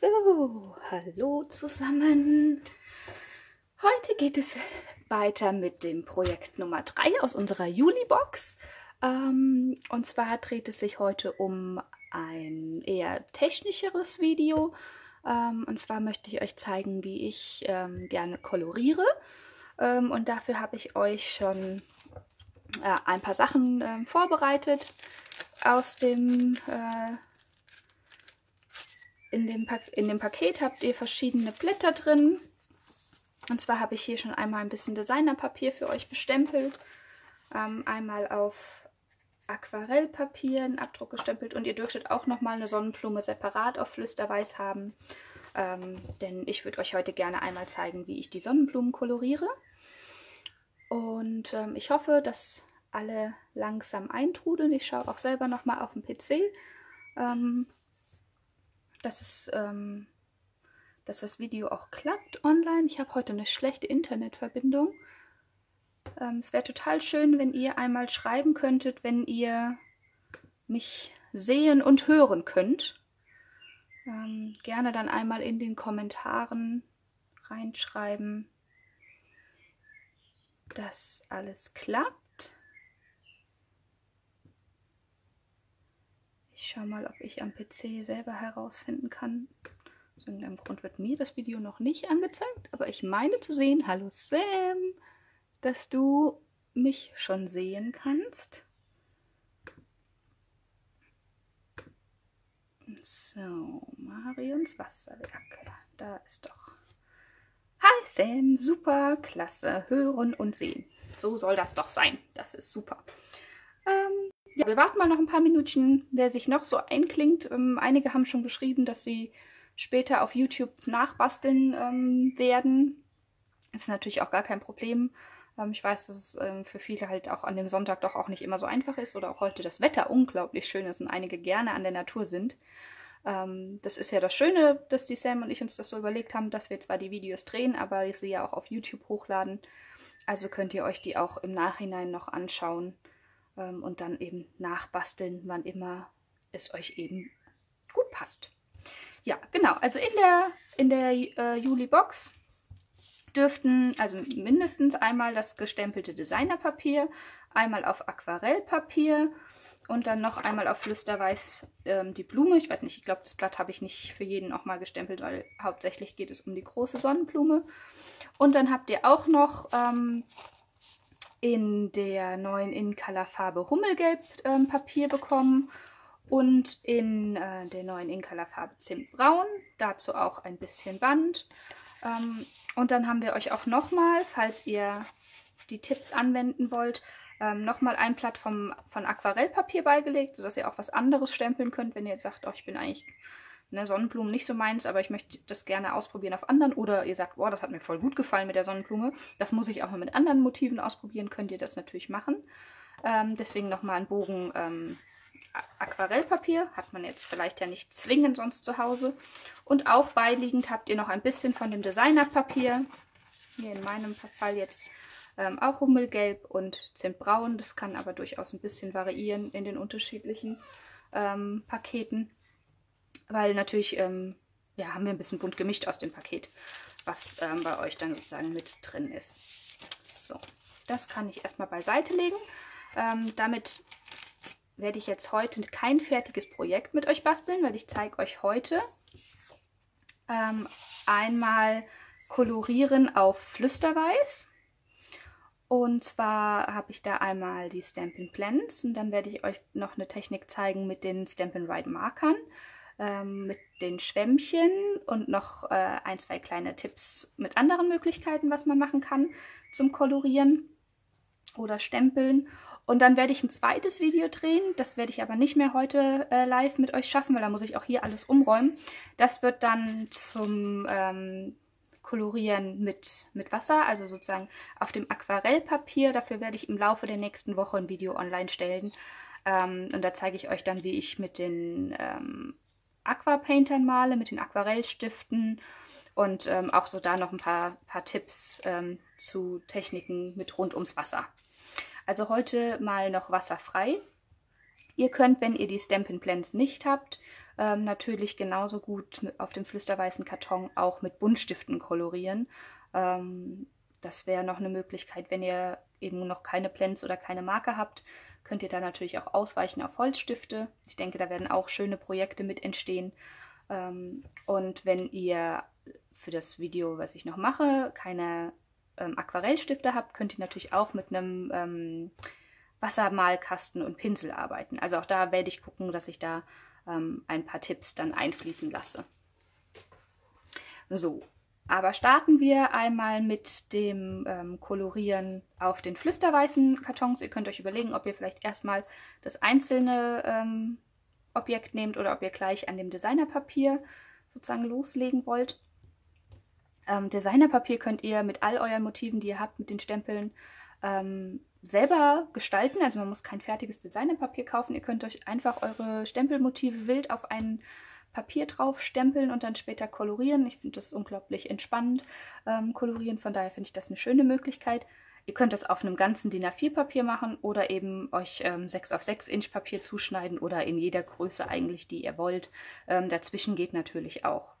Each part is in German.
So, hallo zusammen. Heute geht es weiter mit dem Projekt Nummer 3 aus unserer Juli-Box. Ähm, und zwar dreht es sich heute um ein eher technischeres Video. Ähm, und zwar möchte ich euch zeigen, wie ich ähm, gerne koloriere. Ähm, und dafür habe ich euch schon äh, ein paar Sachen äh, vorbereitet aus dem... Äh, in dem, in dem Paket habt ihr verschiedene Blätter drin. Und zwar habe ich hier schon einmal ein bisschen Designerpapier für euch bestempelt. Ähm, einmal auf Aquarellpapier einen Abdruck gestempelt. Und ihr dürftet auch nochmal eine Sonnenblume separat auf Flüsterweiß haben. Ähm, denn ich würde euch heute gerne einmal zeigen, wie ich die Sonnenblumen koloriere. Und ähm, ich hoffe, dass alle langsam eintrudeln. Ich schaue auch selber nochmal auf dem PC. Ähm, dass, es, ähm, dass das Video auch klappt online. Ich habe heute eine schlechte Internetverbindung. Ähm, es wäre total schön, wenn ihr einmal schreiben könntet, wenn ihr mich sehen und hören könnt. Ähm, gerne dann einmal in den Kommentaren reinschreiben, dass alles klappt. Ich schaue mal, ob ich am PC selber herausfinden kann. Aus irgendeinem Grund wird mir das Video noch nicht angezeigt, aber ich meine zu sehen, hallo Sam, dass du mich schon sehen kannst. So, Marions Wasserwerke. Da ist doch. Hi Sam, super, klasse, hören und sehen. So soll das doch sein. Das ist super. Ähm, ja, wir warten mal noch ein paar Minuten, wer sich noch so einklingt. Ähm, einige haben schon geschrieben, dass sie später auf YouTube nachbasteln ähm, werden. Das ist natürlich auch gar kein Problem. Ähm, ich weiß, dass es ähm, für viele halt auch an dem Sonntag doch auch nicht immer so einfach ist oder auch heute das Wetter unglaublich schön ist und einige gerne an der Natur sind. Ähm, das ist ja das Schöne, dass die Sam und ich uns das so überlegt haben, dass wir zwar die Videos drehen, aber sie ja auch auf YouTube hochladen. Also könnt ihr euch die auch im Nachhinein noch anschauen ähm, und dann eben nachbasteln, wann immer es euch eben gut passt. Ja, genau. Also in der, in der äh, Juli-Box dürften also mindestens einmal das gestempelte Designerpapier, einmal auf Aquarellpapier und dann noch einmal auf Flüsterweiß ähm, die Blume. Ich weiß nicht, ich glaube, das Blatt habe ich nicht für jeden auch mal gestempelt, weil hauptsächlich geht es um die große Sonnenblume. Und dann habt ihr auch noch ähm, in der neuen In-Color-Farbe Hummelgelb ähm, Papier bekommen und in äh, der neuen In-Color-Farbe Zimtbraun. Dazu auch ein bisschen Band. Ähm, und dann haben wir euch auch nochmal, falls ihr die Tipps anwenden wollt, ähm, nochmal ein Blatt vom, von Aquarellpapier beigelegt, sodass ihr auch was anderes stempeln könnt, wenn ihr sagt, oh, ich bin eigentlich ne, Sonnenblumen nicht so meins, aber ich möchte das gerne ausprobieren auf anderen. Oder ihr sagt, boah, das hat mir voll gut gefallen mit der Sonnenblume. Das muss ich auch mal mit anderen Motiven ausprobieren, könnt ihr das natürlich machen. Ähm, deswegen nochmal ein Bogen ähm, Aquarellpapier. Hat man jetzt vielleicht ja nicht zwingend sonst zu Hause. Und auch beiliegend habt ihr noch ein bisschen von dem Designerpapier. Hier in meinem Fall jetzt ähm, auch Hummelgelb und Zimtbraun. Das kann aber durchaus ein bisschen variieren in den unterschiedlichen ähm, Paketen weil natürlich ähm, ja, haben wir ein bisschen bunt gemischt aus dem Paket, was ähm, bei euch dann sozusagen mit drin ist. So, das kann ich erstmal beiseite legen. Ähm, damit werde ich jetzt heute kein fertiges Projekt mit euch basteln, weil ich zeige euch heute ähm, einmal kolorieren auf Flüsterweiß. Und zwar habe ich da einmal die Stampin' Blends und dann werde ich euch noch eine Technik zeigen mit den Stampin' Ride Markern ähm, mit den Schwämmchen und noch äh, ein, zwei kleine Tipps mit anderen Möglichkeiten, was man machen kann zum Kolorieren oder Stempeln. Und dann werde ich ein zweites Video drehen. Das werde ich aber nicht mehr heute äh, live mit euch schaffen, weil da muss ich auch hier alles umräumen. Das wird dann zum ähm, Kolorieren mit, mit Wasser, also sozusagen auf dem Aquarellpapier. Dafür werde ich im Laufe der nächsten Woche ein Video online stellen. Ähm, und da zeige ich euch dann, wie ich mit den ähm, Aquapaintern male, mit den Aquarellstiften und ähm, auch so da noch ein paar, paar Tipps ähm, zu Techniken mit rund ums Wasser. Also heute mal noch wasserfrei. Ihr könnt, wenn ihr die Stampin' Blends nicht habt, ähm, natürlich genauso gut auf dem flüsterweißen Karton auch mit Buntstiften kolorieren. Ähm, das wäre noch eine Möglichkeit, wenn ihr eben noch keine Plens oder keine Marke habt, könnt ihr da natürlich auch ausweichen auf Holzstifte. Ich denke, da werden auch schöne Projekte mit entstehen. Ähm, und wenn ihr für das Video, was ich noch mache, keine ähm, Aquarellstifte habt, könnt ihr natürlich auch mit einem ähm, Wassermalkasten und Pinsel arbeiten. Also auch da werde ich gucken, dass ich da ein paar Tipps dann einfließen lasse. So, aber starten wir einmal mit dem ähm, Kolorieren auf den flüsterweißen Kartons. Ihr könnt euch überlegen, ob ihr vielleicht erstmal das einzelne ähm, Objekt nehmt oder ob ihr gleich an dem Designerpapier sozusagen loslegen wollt. Ähm, Designerpapier könnt ihr mit all euren Motiven, die ihr habt, mit den Stempeln, ähm, selber gestalten. Also man muss kein fertiges Designerpapier kaufen. Ihr könnt euch einfach eure Stempelmotive wild auf ein Papier drauf stempeln und dann später kolorieren. Ich finde das unglaublich entspannend, ähm, kolorieren. Von daher finde ich das eine schöne Möglichkeit. Ihr könnt das auf einem ganzen DIN A4 Papier machen oder eben euch ähm, 6 auf 6 Inch Papier zuschneiden oder in jeder Größe eigentlich, die ihr wollt. Ähm, dazwischen geht natürlich auch.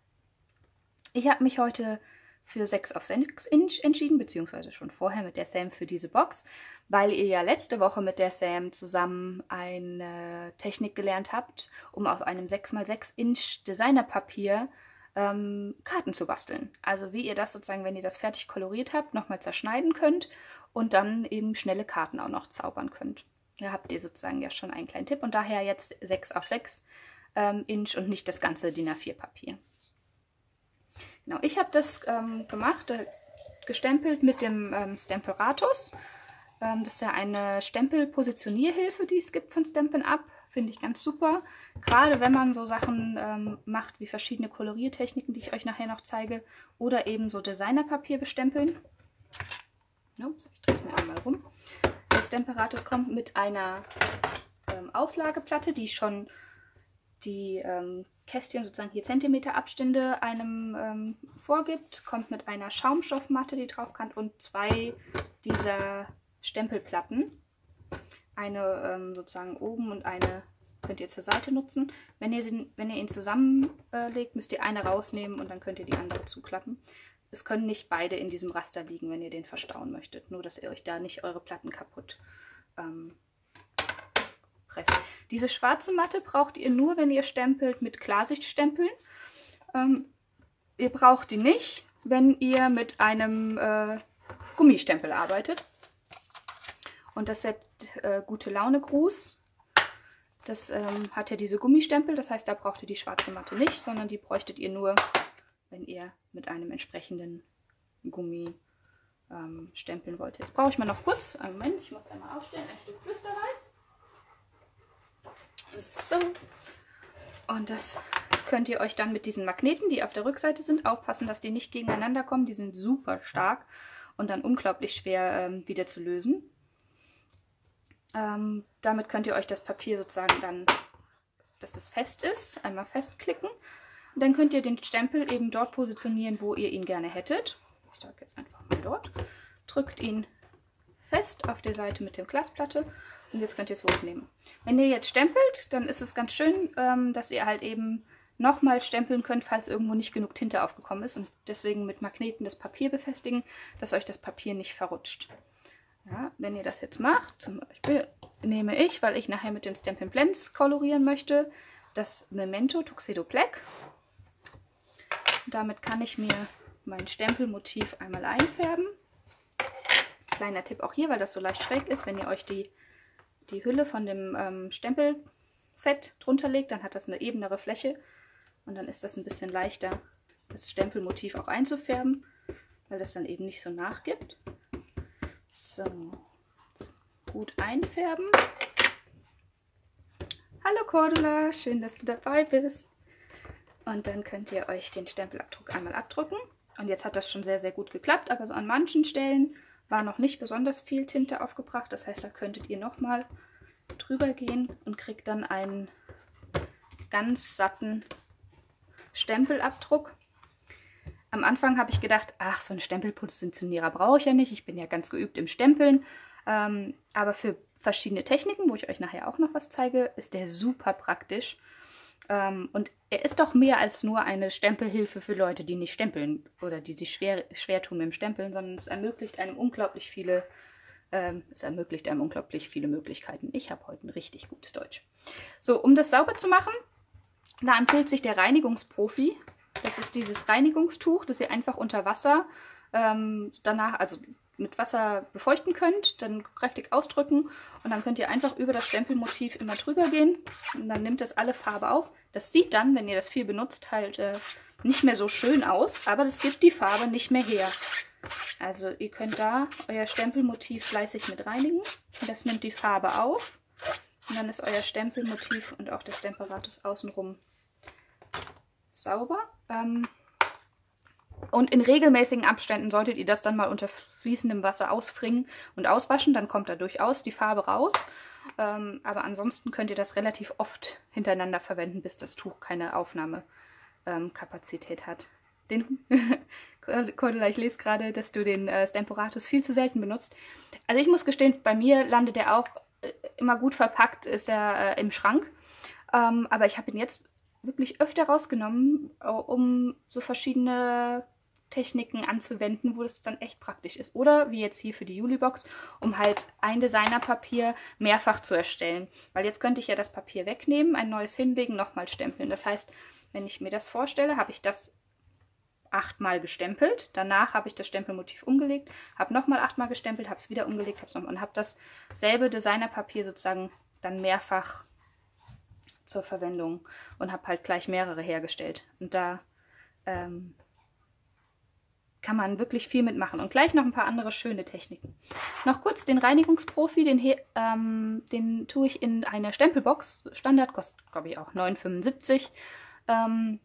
Ich habe mich heute für 6 auf 6 Inch entschieden, beziehungsweise schon vorher mit der Sam für diese Box, weil ihr ja letzte Woche mit der Sam zusammen eine Technik gelernt habt, um aus einem 6x6 Inch Designerpapier ähm, Karten zu basteln. Also wie ihr das sozusagen, wenn ihr das fertig koloriert habt, nochmal zerschneiden könnt und dann eben schnelle Karten auch noch zaubern könnt. Da habt ihr sozusagen ja schon einen kleinen Tipp und daher jetzt 6 auf 6 ähm, Inch und nicht das ganze DIN A4 Papier. Genau, ich habe das ähm, gemacht, äh, gestempelt mit dem ähm, Stemperatus. Ähm, das ist ja eine Stempelpositionierhilfe, die es gibt von Stampin' Up. Finde ich ganz super. Gerade wenn man so Sachen ähm, macht wie verschiedene Koloriertechniken, die ich euch nachher noch zeige. Oder eben so Designerpapier bestempeln. Ups, ich drehe es mir einmal rum. Der Stemperatus kommt mit einer ähm, Auflageplatte, die schon die ähm, Kästchen sozusagen hier Zentimeter Abstände einem vorgibt. Kommt mit einer Schaumstoffmatte, die drauf kann und zwei dieser Stempelplatten. Eine ähm, sozusagen oben und eine könnt ihr zur Seite nutzen. Wenn ihr, wenn ihr ihn zusammenlegt, äh, müsst ihr eine rausnehmen und dann könnt ihr die andere zuklappen. Es können nicht beide in diesem Raster liegen, wenn ihr den verstauen möchtet. Nur, dass ihr euch da nicht eure Platten kaputt ähm, presst. Diese schwarze Matte braucht ihr nur, wenn ihr stempelt mit Klarsichtstempeln. Ähm, ihr braucht die nicht, wenn ihr mit einem äh, Gummistempel arbeitet. Und das Set äh, Gute Laune Gruß, das ähm, hat ja diese Gummistempel, das heißt, da braucht ihr die schwarze Matte nicht, sondern die bräuchtet ihr nur, wenn ihr mit einem entsprechenden Gummi ähm, stempeln wollt. Jetzt brauche ich mal noch kurz, einen Moment, ich muss einmal aufstellen, ein Stück Flüsterweiß. So. Und das könnt ihr euch dann mit diesen Magneten, die auf der Rückseite sind, aufpassen, dass die nicht gegeneinander kommen. Die sind super stark und dann unglaublich schwer ähm, wieder zu lösen. Ähm, damit könnt ihr euch das Papier sozusagen dann, dass es fest ist, einmal festklicken. Und dann könnt ihr den Stempel eben dort positionieren, wo ihr ihn gerne hättet. Ich sage jetzt einfach mal dort. Drückt ihn fest auf der Seite mit der Glasplatte und jetzt könnt ihr es hochnehmen. Wenn ihr jetzt stempelt, dann ist es ganz schön, ähm, dass ihr halt eben nochmal stempeln könnt, falls irgendwo nicht genug Tinte aufgekommen ist und deswegen mit Magneten das Papier befestigen, dass euch das Papier nicht verrutscht. Ja, wenn ihr das jetzt macht, zum Beispiel nehme ich, weil ich nachher mit den Stampin' Blends kolorieren möchte, das Memento Tuxedo Black. Damit kann ich mir mein Stempelmotiv einmal einfärben. Kleiner Tipp auch hier, weil das so leicht schräg ist, wenn ihr euch die, die Hülle von dem ähm, Stempelset drunter legt, dann hat das eine ebenere Fläche und dann ist das ein bisschen leichter, das Stempelmotiv auch einzufärben, weil das dann eben nicht so nachgibt. So, gut einfärben. Hallo Cordula, schön, dass du dabei bist. Und dann könnt ihr euch den Stempelabdruck einmal abdrucken. Und jetzt hat das schon sehr, sehr gut geklappt, aber so an manchen Stellen war noch nicht besonders viel Tinte aufgebracht. Das heißt, da könntet ihr nochmal drüber gehen und kriegt dann einen ganz satten Stempelabdruck. Am Anfang habe ich gedacht, ach, so einen Stempelpositionierer brauche ich ja nicht. Ich bin ja ganz geübt im Stempeln. Ähm, aber für verschiedene Techniken, wo ich euch nachher auch noch was zeige, ist der super praktisch. Ähm, und er ist doch mehr als nur eine Stempelhilfe für Leute, die nicht stempeln oder die sich schwer, schwer tun mit dem Stempeln, sondern es ermöglicht einem unglaublich viele, ähm, es ermöglicht einem unglaublich viele Möglichkeiten. Ich habe heute ein richtig gutes Deutsch. So, um das sauber zu machen, da empfiehlt sich der Reinigungsprofi. Das ist dieses Reinigungstuch, das ihr einfach unter Wasser ähm, danach, also mit Wasser befeuchten könnt, dann kräftig ausdrücken und dann könnt ihr einfach über das Stempelmotiv immer drüber gehen und dann nimmt das alle Farbe auf. Das sieht dann, wenn ihr das viel benutzt, halt äh, nicht mehr so schön aus, aber das gibt die Farbe nicht mehr her. Also ihr könnt da euer Stempelmotiv fleißig mit reinigen. Das nimmt die Farbe auf und dann ist euer Stempelmotiv und auch das Temperatus außenrum sauber. Ähm, und in regelmäßigen Abständen solltet ihr das dann mal unter fließendem Wasser ausfringen und auswaschen. Dann kommt da durchaus die Farbe raus. Ähm, aber ansonsten könnt ihr das relativ oft hintereinander verwenden, bis das Tuch keine Aufnahmekapazität ähm, hat. Den Cordula, ich lese gerade, dass du den äh, Stemporatus viel zu selten benutzt. Also ich muss gestehen, bei mir landet er auch äh, immer gut verpackt, ist er äh, im Schrank. Ähm, aber ich habe ihn jetzt wirklich öfter rausgenommen, um so verschiedene Techniken anzuwenden, wo das dann echt praktisch ist. Oder wie jetzt hier für die Julibox, um halt ein Designerpapier mehrfach zu erstellen. Weil jetzt könnte ich ja das Papier wegnehmen, ein neues hinlegen, nochmal stempeln. Das heißt, wenn ich mir das vorstelle, habe ich das achtmal gestempelt. Danach habe ich das Stempelmotiv umgelegt, habe nochmal achtmal gestempelt, habe es wieder umgelegt habe es nochmal und habe dasselbe Designerpapier sozusagen dann mehrfach zur Verwendung und habe halt gleich mehrere hergestellt. Und da ähm, kann man wirklich viel mitmachen. Und gleich noch ein paar andere schöne Techniken. Noch kurz den Reinigungsprofi, den, ähm, den tue ich in eine Stempelbox. Standard kostet, glaube ich, auch 9,75. Ähm,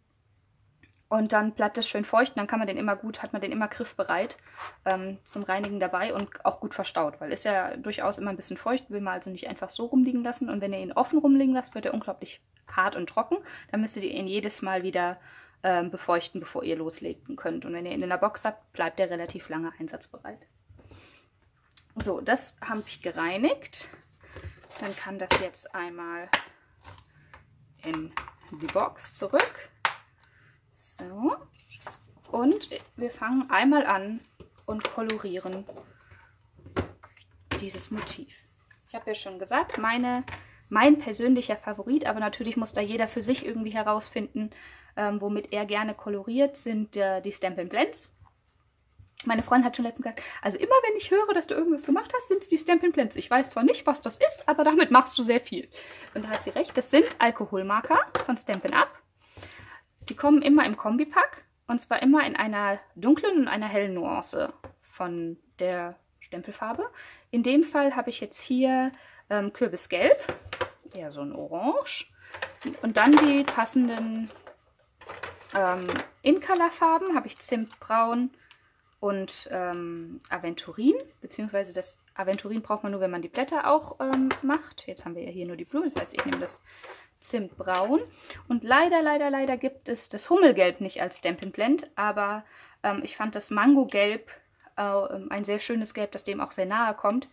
und dann bleibt es schön feucht, dann kann man den immer gut, hat man den immer griffbereit ähm, zum Reinigen dabei und auch gut verstaut, weil ist ja durchaus immer ein bisschen feucht, will man also nicht einfach so rumliegen lassen. Und wenn ihr ihn offen rumliegen lasst, wird er unglaublich hart und trocken. Dann müsstet ihr ihn jedes Mal wieder ähm, befeuchten, bevor ihr loslegen könnt. Und wenn ihr ihn in der Box habt, bleibt er relativ lange einsatzbereit. So, das habe ich gereinigt. Dann kann das jetzt einmal in die Box zurück. So. Und wir fangen einmal an und kolorieren dieses Motiv. Ich habe ja schon gesagt, meine, mein persönlicher Favorit, aber natürlich muss da jeder für sich irgendwie herausfinden, ähm, womit er gerne koloriert, sind äh, die Stampin' Blends. Meine Freundin hat schon letztens gesagt, also immer wenn ich höre, dass du irgendwas gemacht hast, sind es die Stampin' Blends. Ich weiß zwar nicht, was das ist, aber damit machst du sehr viel. Und da hat sie recht, das sind Alkoholmarker von Stampin' Up. Die kommen immer im Kombipack und zwar immer in einer dunklen und einer hellen Nuance von der Stempelfarbe. In dem Fall habe ich jetzt hier ähm, Kürbisgelb, eher so ein Orange. Und dann die passenden ähm, In-Color-Farben habe ich Zimtbraun und ähm, Aventurin, beziehungsweise das Aventurin braucht man nur, wenn man die Blätter auch ähm, macht. Jetzt haben wir ja hier nur die Blume, das heißt, ich nehme das Zimtbraun. Und leider, leider, leider gibt es das Hummelgelb nicht als Stampin' Blend, aber ähm, ich fand das Mangogelb äh, ein sehr schönes Gelb, das dem auch sehr nahe kommt.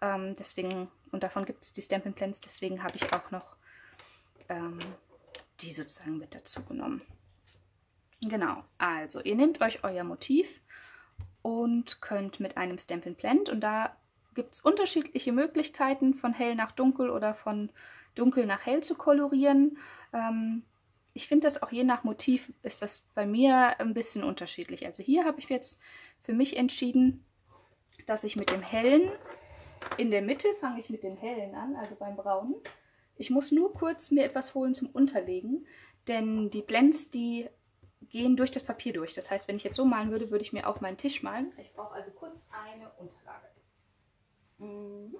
Ähm, deswegen, und davon gibt es die Stampin' Blends, deswegen habe ich auch noch ähm, die sozusagen mit dazu genommen. Genau, also ihr nehmt euch euer Motiv und könnt mit einem Stampin' Blend und da gibt es unterschiedliche Möglichkeiten von hell nach dunkel oder von dunkel nach hell zu kolorieren. Ähm, ich finde das auch je nach Motiv ist das bei mir ein bisschen unterschiedlich. Also hier habe ich jetzt für mich entschieden, dass ich mit dem hellen, in der Mitte fange ich mit dem hellen an, also beim braunen. Ich muss nur kurz mir etwas holen zum Unterlegen, denn die Blends, die gehen durch das Papier durch. Das heißt, wenn ich jetzt so malen würde, würde ich mir auf meinen Tisch malen. Ich brauche also kurz eine Unterlage. Mhm.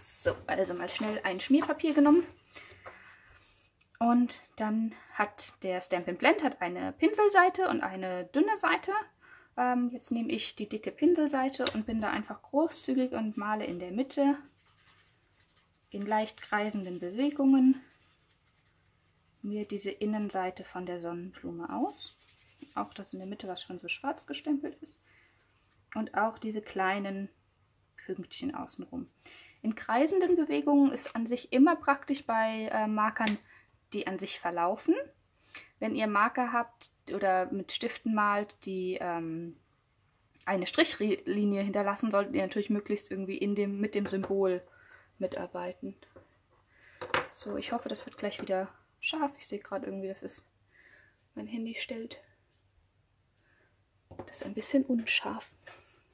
So, also mal schnell ein Schmierpapier genommen. Und dann hat der Stampin' Blend hat eine Pinselseite und eine dünne Seite. Ähm, jetzt nehme ich die dicke Pinselseite und bin da einfach großzügig und male in der Mitte in leicht kreisenden Bewegungen mir diese Innenseite von der Sonnenblume aus. Auch das in der Mitte, was schon so schwarz gestempelt ist. Und auch diese kleinen Pünktchen außenrum. in kreisenden Bewegungen ist an sich immer praktisch bei äh, Markern, die an sich verlaufen. Wenn ihr Marker habt oder mit Stiften malt, die ähm, eine Strichlinie hinterlassen, solltet ihr natürlich möglichst irgendwie in dem, mit dem Symbol mitarbeiten. So, ich hoffe, das wird gleich wieder scharf. Ich sehe gerade irgendwie, dass es mein Handy stellt. Das ist ein bisschen unscharf.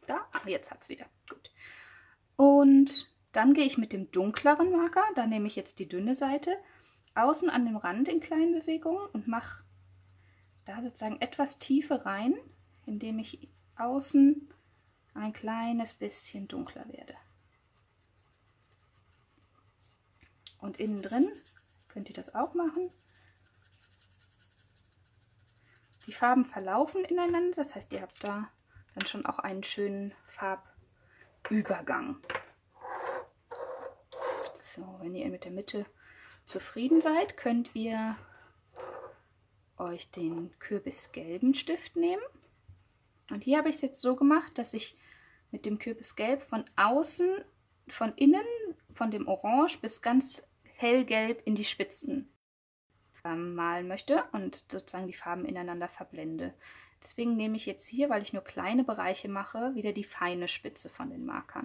Da, ah, jetzt hat es wieder. Gut. Und dann gehe ich mit dem dunkleren Marker, da nehme ich jetzt die dünne Seite, außen an dem Rand in kleinen Bewegungen und mache da sozusagen etwas Tiefe rein, indem ich außen ein kleines bisschen dunkler werde. Und innen drin könnt ihr das auch machen. Die Farben verlaufen ineinander, das heißt, ihr habt da dann schon auch einen schönen Farbübergang. So, wenn ihr mit der Mitte zufrieden seid, könnt ihr euch den kürbisgelben Stift nehmen. Und hier habe ich es jetzt so gemacht, dass ich mit dem Kürbisgelb von außen, von innen, von dem Orange bis ganz hellgelb in die Spitzen ähm, malen möchte und sozusagen die Farben ineinander verblende. Deswegen nehme ich jetzt hier, weil ich nur kleine Bereiche mache, wieder die feine Spitze von den Markern.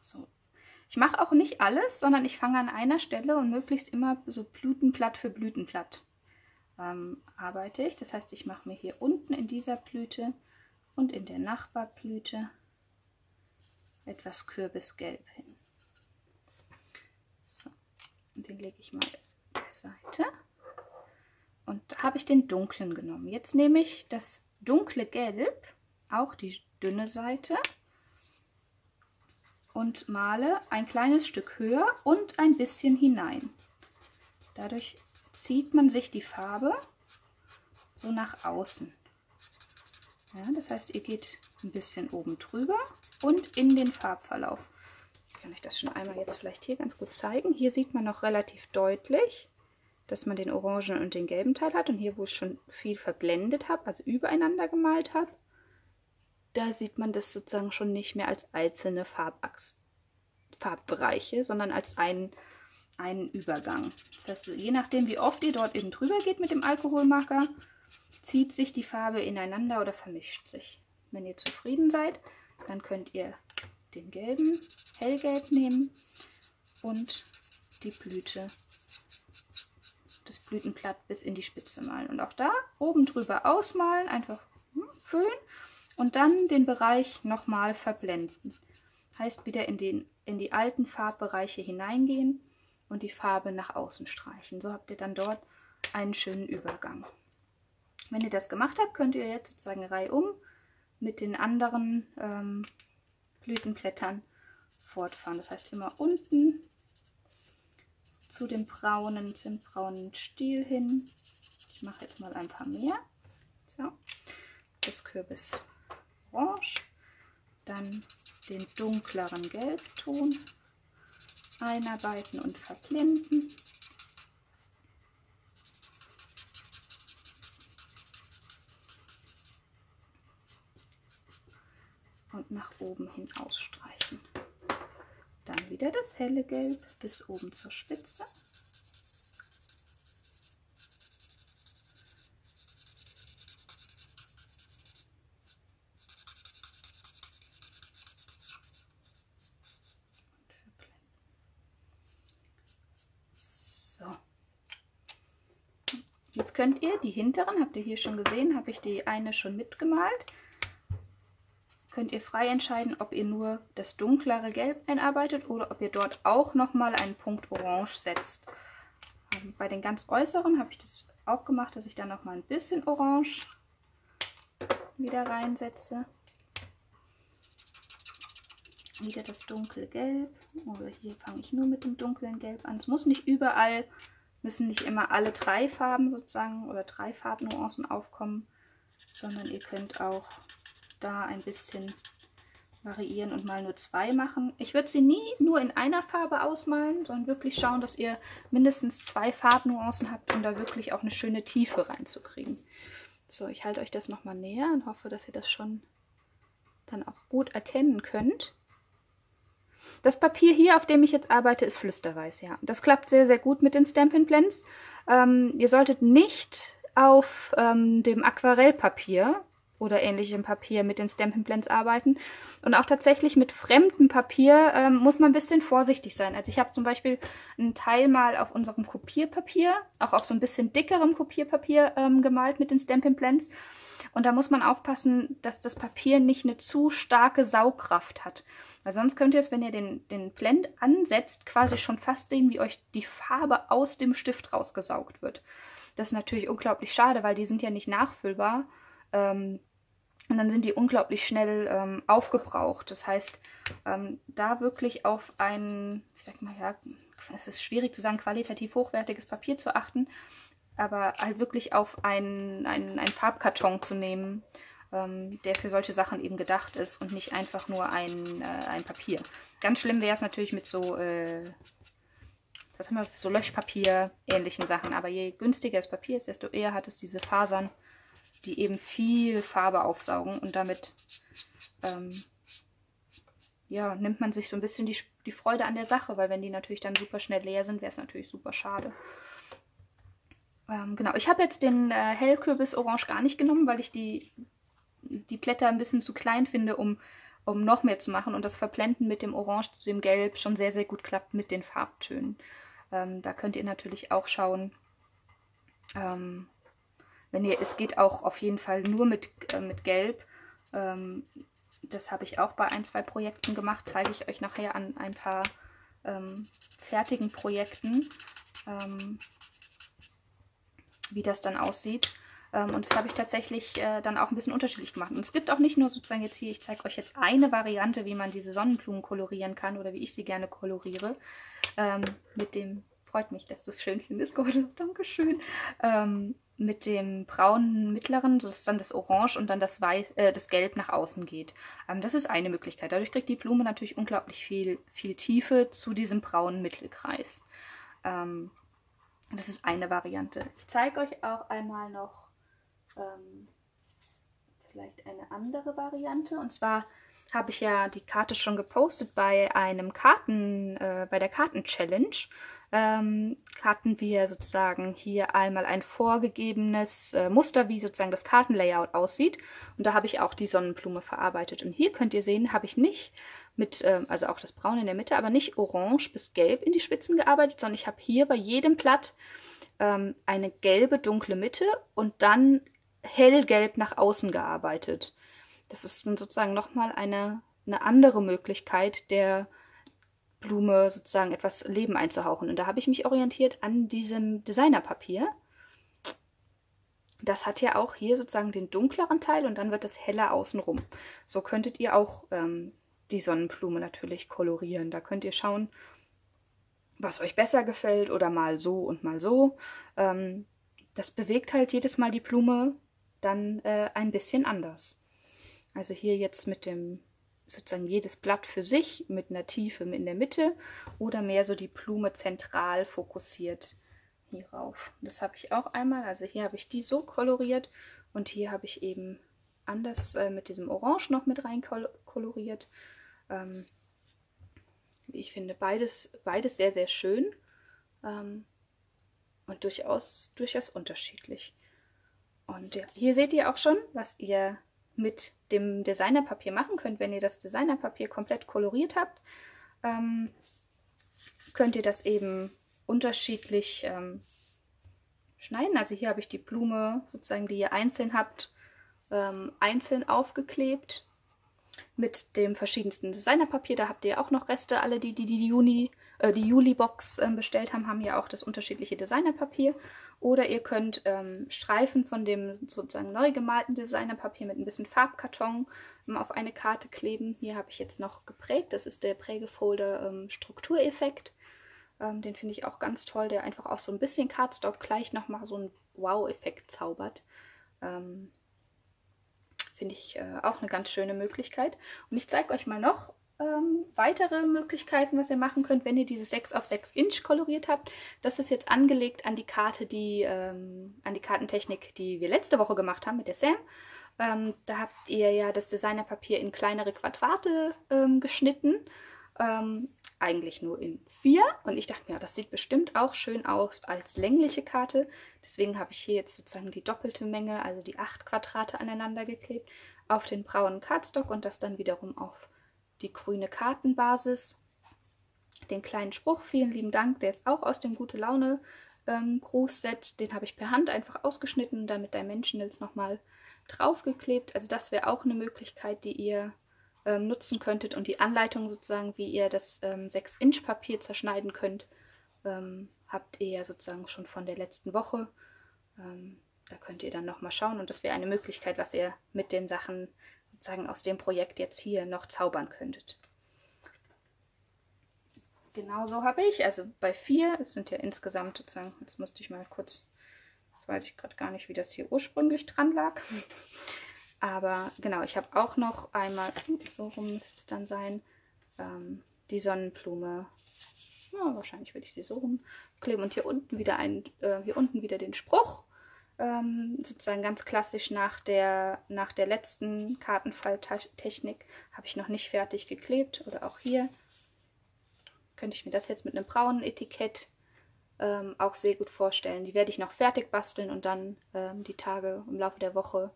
So, ich mache auch nicht alles, sondern ich fange an einer Stelle und möglichst immer so Blütenblatt für Blütenblatt ähm, arbeite ich. Das heißt, ich mache mir hier unten in dieser Blüte und in der Nachbarblüte etwas Kürbisgelb hin. Den lege ich mal beiseite. Und da habe ich den dunklen genommen. Jetzt nehme ich das dunkle Gelb, auch die dünne Seite, und male ein kleines Stück höher und ein bisschen hinein. Dadurch zieht man sich die Farbe so nach außen. Ja, das heißt, ihr geht ein bisschen oben drüber und in den Farbverlauf. Kann ich das schon einmal jetzt vielleicht hier ganz gut zeigen. Hier sieht man noch relativ deutlich, dass man den orangen und den gelben Teil hat. Und hier, wo ich schon viel verblendet habe, also übereinander gemalt habe, da sieht man das sozusagen schon nicht mehr als einzelne Farbachs, Farbbereiche, sondern als einen, einen Übergang. Das heißt, je nachdem, wie oft ihr dort eben drüber geht mit dem Alkoholmarker, zieht sich die Farbe ineinander oder vermischt sich. Wenn ihr zufrieden seid, dann könnt ihr den gelben, hellgelb nehmen und die Blüte, das Blütenblatt bis in die Spitze malen. Und auch da oben drüber ausmalen, einfach hm, füllen und dann den Bereich nochmal verblenden. Heißt wieder in, den, in die alten Farbbereiche hineingehen und die Farbe nach außen streichen. So habt ihr dann dort einen schönen Übergang. Wenn ihr das gemacht habt, könnt ihr jetzt sozusagen reihum mit den anderen ähm, Blütenblättern fortfahren. Das heißt immer unten zu dem braunen, zimtbraunen Stiel hin. Ich mache jetzt mal ein paar mehr. So, das Kürbis Orange, dann den dunkleren Gelbton einarbeiten und verblenden. Und nach oben hin ausstreichen. Dann wieder das helle Gelb bis oben zur Spitze. Jetzt könnt ihr die hinteren, habt ihr hier schon gesehen, habe ich die eine schon mitgemalt. Könnt ihr frei entscheiden, ob ihr nur das dunklere Gelb einarbeitet oder ob ihr dort auch nochmal einen Punkt Orange setzt. Ähm, bei den ganz äußeren habe ich das auch gemacht, dass ich da nochmal ein bisschen Orange wieder reinsetze. Wieder das dunkelgelb. Oder hier fange ich nur mit dem dunklen Gelb an. Es muss nicht überall müssen nicht immer alle drei Farben sozusagen oder drei Farbnuancen aufkommen, sondern ihr könnt auch da ein bisschen variieren und mal nur zwei machen. Ich würde sie nie nur in einer Farbe ausmalen, sondern wirklich schauen, dass ihr mindestens zwei Farbnuancen habt, um da wirklich auch eine schöne Tiefe reinzukriegen. So, ich halte euch das nochmal näher und hoffe, dass ihr das schon dann auch gut erkennen könnt. Das Papier hier, auf dem ich jetzt arbeite, ist Flüsterweiß, ja. Das klappt sehr, sehr gut mit den Stampin' Blends. Ähm, ihr solltet nicht auf ähm, dem Aquarellpapier oder ähnlichem Papier mit den Stampin' Blends arbeiten. Und auch tatsächlich mit fremdem Papier ähm, muss man ein bisschen vorsichtig sein. Also ich habe zum Beispiel einen Teil mal auf unserem Kopierpapier, auch auf so ein bisschen dickerem Kopierpapier ähm, gemalt mit den Stampin' Blends. Und da muss man aufpassen, dass das Papier nicht eine zu starke Saugkraft hat. Weil sonst könnt ihr es, wenn ihr den, den Blend ansetzt, quasi schon fast sehen, wie euch die Farbe aus dem Stift rausgesaugt wird. Das ist natürlich unglaublich schade, weil die sind ja nicht nachfüllbar. Ähm, und dann sind die unglaublich schnell ähm, aufgebraucht. Das heißt, ähm, da wirklich auf ein, ich sag mal, ja, es ist schwierig zu sagen, qualitativ hochwertiges Papier zu achten, aber halt wirklich auf einen, einen, Farbkarton zu nehmen, ähm, der für solche Sachen eben gedacht ist und nicht einfach nur ein, äh, ein Papier. Ganz schlimm wäre es natürlich mit so, äh, was haben wir, so Löschpapier, ähnlichen Sachen. Aber je günstiger das Papier ist, desto eher hat es diese Fasern die eben viel Farbe aufsaugen und damit ähm, ja, nimmt man sich so ein bisschen die, die Freude an der Sache, weil wenn die natürlich dann super schnell leer sind, wäre es natürlich super schade. Ähm, genau, ich habe jetzt den äh, Hellkürbis Orange gar nicht genommen, weil ich die, die Blätter ein bisschen zu klein finde, um, um noch mehr zu machen und das Verblenden mit dem Orange zu dem Gelb schon sehr, sehr gut klappt mit den Farbtönen. Ähm, da könnt ihr natürlich auch schauen, ähm, wenn ihr, es geht auch auf jeden Fall nur mit, äh, mit Gelb. Ähm, das habe ich auch bei ein, zwei Projekten gemacht. Zeige ich euch nachher an ein paar ähm, fertigen Projekten, ähm, wie das dann aussieht. Ähm, und das habe ich tatsächlich äh, dann auch ein bisschen unterschiedlich gemacht. Und es gibt auch nicht nur sozusagen jetzt hier, ich zeige euch jetzt eine Variante, wie man diese Sonnenblumen kolorieren kann oder wie ich sie gerne koloriere. Ähm, mit dem, freut mich, dass du es schön findest, Gordon, Dankeschön. Ähm, mit dem braunen mittleren, das ist dann das Orange und dann das, Weiß, äh, das Gelb nach außen geht. Ähm, das ist eine Möglichkeit. Dadurch kriegt die Blume natürlich unglaublich viel, viel Tiefe zu diesem braunen Mittelkreis. Ähm, das ist eine Variante. Ich zeige euch auch einmal noch ähm, vielleicht eine andere Variante. Und zwar habe ich ja die Karte schon gepostet bei einem Karten, äh, bei der Karten-Challenge ähm, hatten wir sozusagen hier einmal ein vorgegebenes äh, Muster, wie sozusagen das Kartenlayout aussieht. Und da habe ich auch die Sonnenblume verarbeitet. Und hier könnt ihr sehen, habe ich nicht mit, ähm, also auch das Braun in der Mitte, aber nicht orange bis gelb in die Spitzen gearbeitet, sondern ich habe hier bei jedem Blatt ähm, eine gelbe, dunkle Mitte und dann hellgelb nach außen gearbeitet. Das ist dann sozusagen nochmal eine, eine andere Möglichkeit der Blume sozusagen etwas Leben einzuhauchen. Und da habe ich mich orientiert an diesem Designerpapier. Das hat ja auch hier sozusagen den dunkleren Teil und dann wird es heller außenrum. So könntet ihr auch ähm, die Sonnenblume natürlich kolorieren. Da könnt ihr schauen, was euch besser gefällt oder mal so und mal so. Ähm, das bewegt halt jedes Mal die Blume dann äh, ein bisschen anders. Also hier jetzt mit dem sozusagen jedes Blatt für sich mit einer Tiefe in der Mitte oder mehr so die Blume zentral fokussiert hierauf. Das habe ich auch einmal, also hier habe ich die so koloriert und hier habe ich eben anders äh, mit diesem Orange noch mit rein koloriert. Ähm, ich finde beides, beides sehr, sehr schön ähm, und durchaus, durchaus unterschiedlich. Und ja, hier seht ihr auch schon, was ihr mit dem Designerpapier machen könnt, wenn ihr das Designerpapier komplett koloriert habt, ähm, könnt ihr das eben unterschiedlich ähm, schneiden. Also hier habe ich die Blume, sozusagen, die ihr einzeln habt, ähm, einzeln aufgeklebt mit dem verschiedensten Designerpapier. Da habt ihr auch noch Reste. Alle, die die, die, Juni, äh, die Juli-Box äh, bestellt haben, haben ja auch das unterschiedliche Designerpapier. Oder ihr könnt ähm, Streifen von dem sozusagen neu gemalten Designerpapier mit ein bisschen Farbkarton ähm, auf eine Karte kleben. Hier habe ich jetzt noch geprägt. Das ist der Prägefolder ähm, Struktureffekt. Ähm, den finde ich auch ganz toll, der einfach auch so ein bisschen Cardstock gleich nochmal so einen Wow-Effekt zaubert. Ähm, finde ich äh, auch eine ganz schöne Möglichkeit. Und ich zeige euch mal noch ähm, weitere Möglichkeiten, was ihr machen könnt, wenn ihr diese 6 auf 6 Inch koloriert habt. Das ist jetzt angelegt an die Karte, die, ähm, an die Kartentechnik, die wir letzte Woche gemacht haben mit der Sam. Ähm, da habt ihr ja das Designerpapier in kleinere Quadrate ähm, geschnitten. Ähm, eigentlich nur in vier. Und ich dachte mir, ja, das sieht bestimmt auch schön aus als längliche Karte. Deswegen habe ich hier jetzt sozusagen die doppelte Menge, also die acht Quadrate aneinander geklebt, auf den braunen Cardstock und das dann wiederum auf die grüne Kartenbasis. Den kleinen Spruch, vielen lieben Dank, der ist auch aus dem Gute Laune ähm, Grußset. Den habe ich per Hand einfach ausgeschnitten dann mit Dimensionals nochmal draufgeklebt. Also das wäre auch eine Möglichkeit, die ihr ähm, nutzen könntet und die Anleitung sozusagen, wie ihr das ähm, 6-Inch-Papier zerschneiden könnt, ähm, habt ihr ja sozusagen schon von der letzten Woche. Ähm, da könnt ihr dann nochmal schauen und das wäre eine Möglichkeit, was ihr mit den Sachen sozusagen aus dem Projekt jetzt hier noch zaubern könntet. Genauso habe ich, also bei vier, es sind ja insgesamt sozusagen, jetzt musste ich mal kurz, das weiß ich gerade gar nicht, wie das hier ursprünglich dran lag. Aber genau, ich habe auch noch einmal, so rum müsste es dann sein, ähm, die Sonnenblume. Ja, wahrscheinlich würde ich sie so rumkleben. Und hier unten wieder ein, äh, hier unten wieder den Spruch. Ähm, sozusagen ganz klassisch nach der, nach der letzten Kartenfalltechnik habe ich noch nicht fertig geklebt. Oder auch hier könnte ich mir das jetzt mit einem braunen Etikett ähm, auch sehr gut vorstellen. Die werde ich noch fertig basteln und dann ähm, die Tage im Laufe der Woche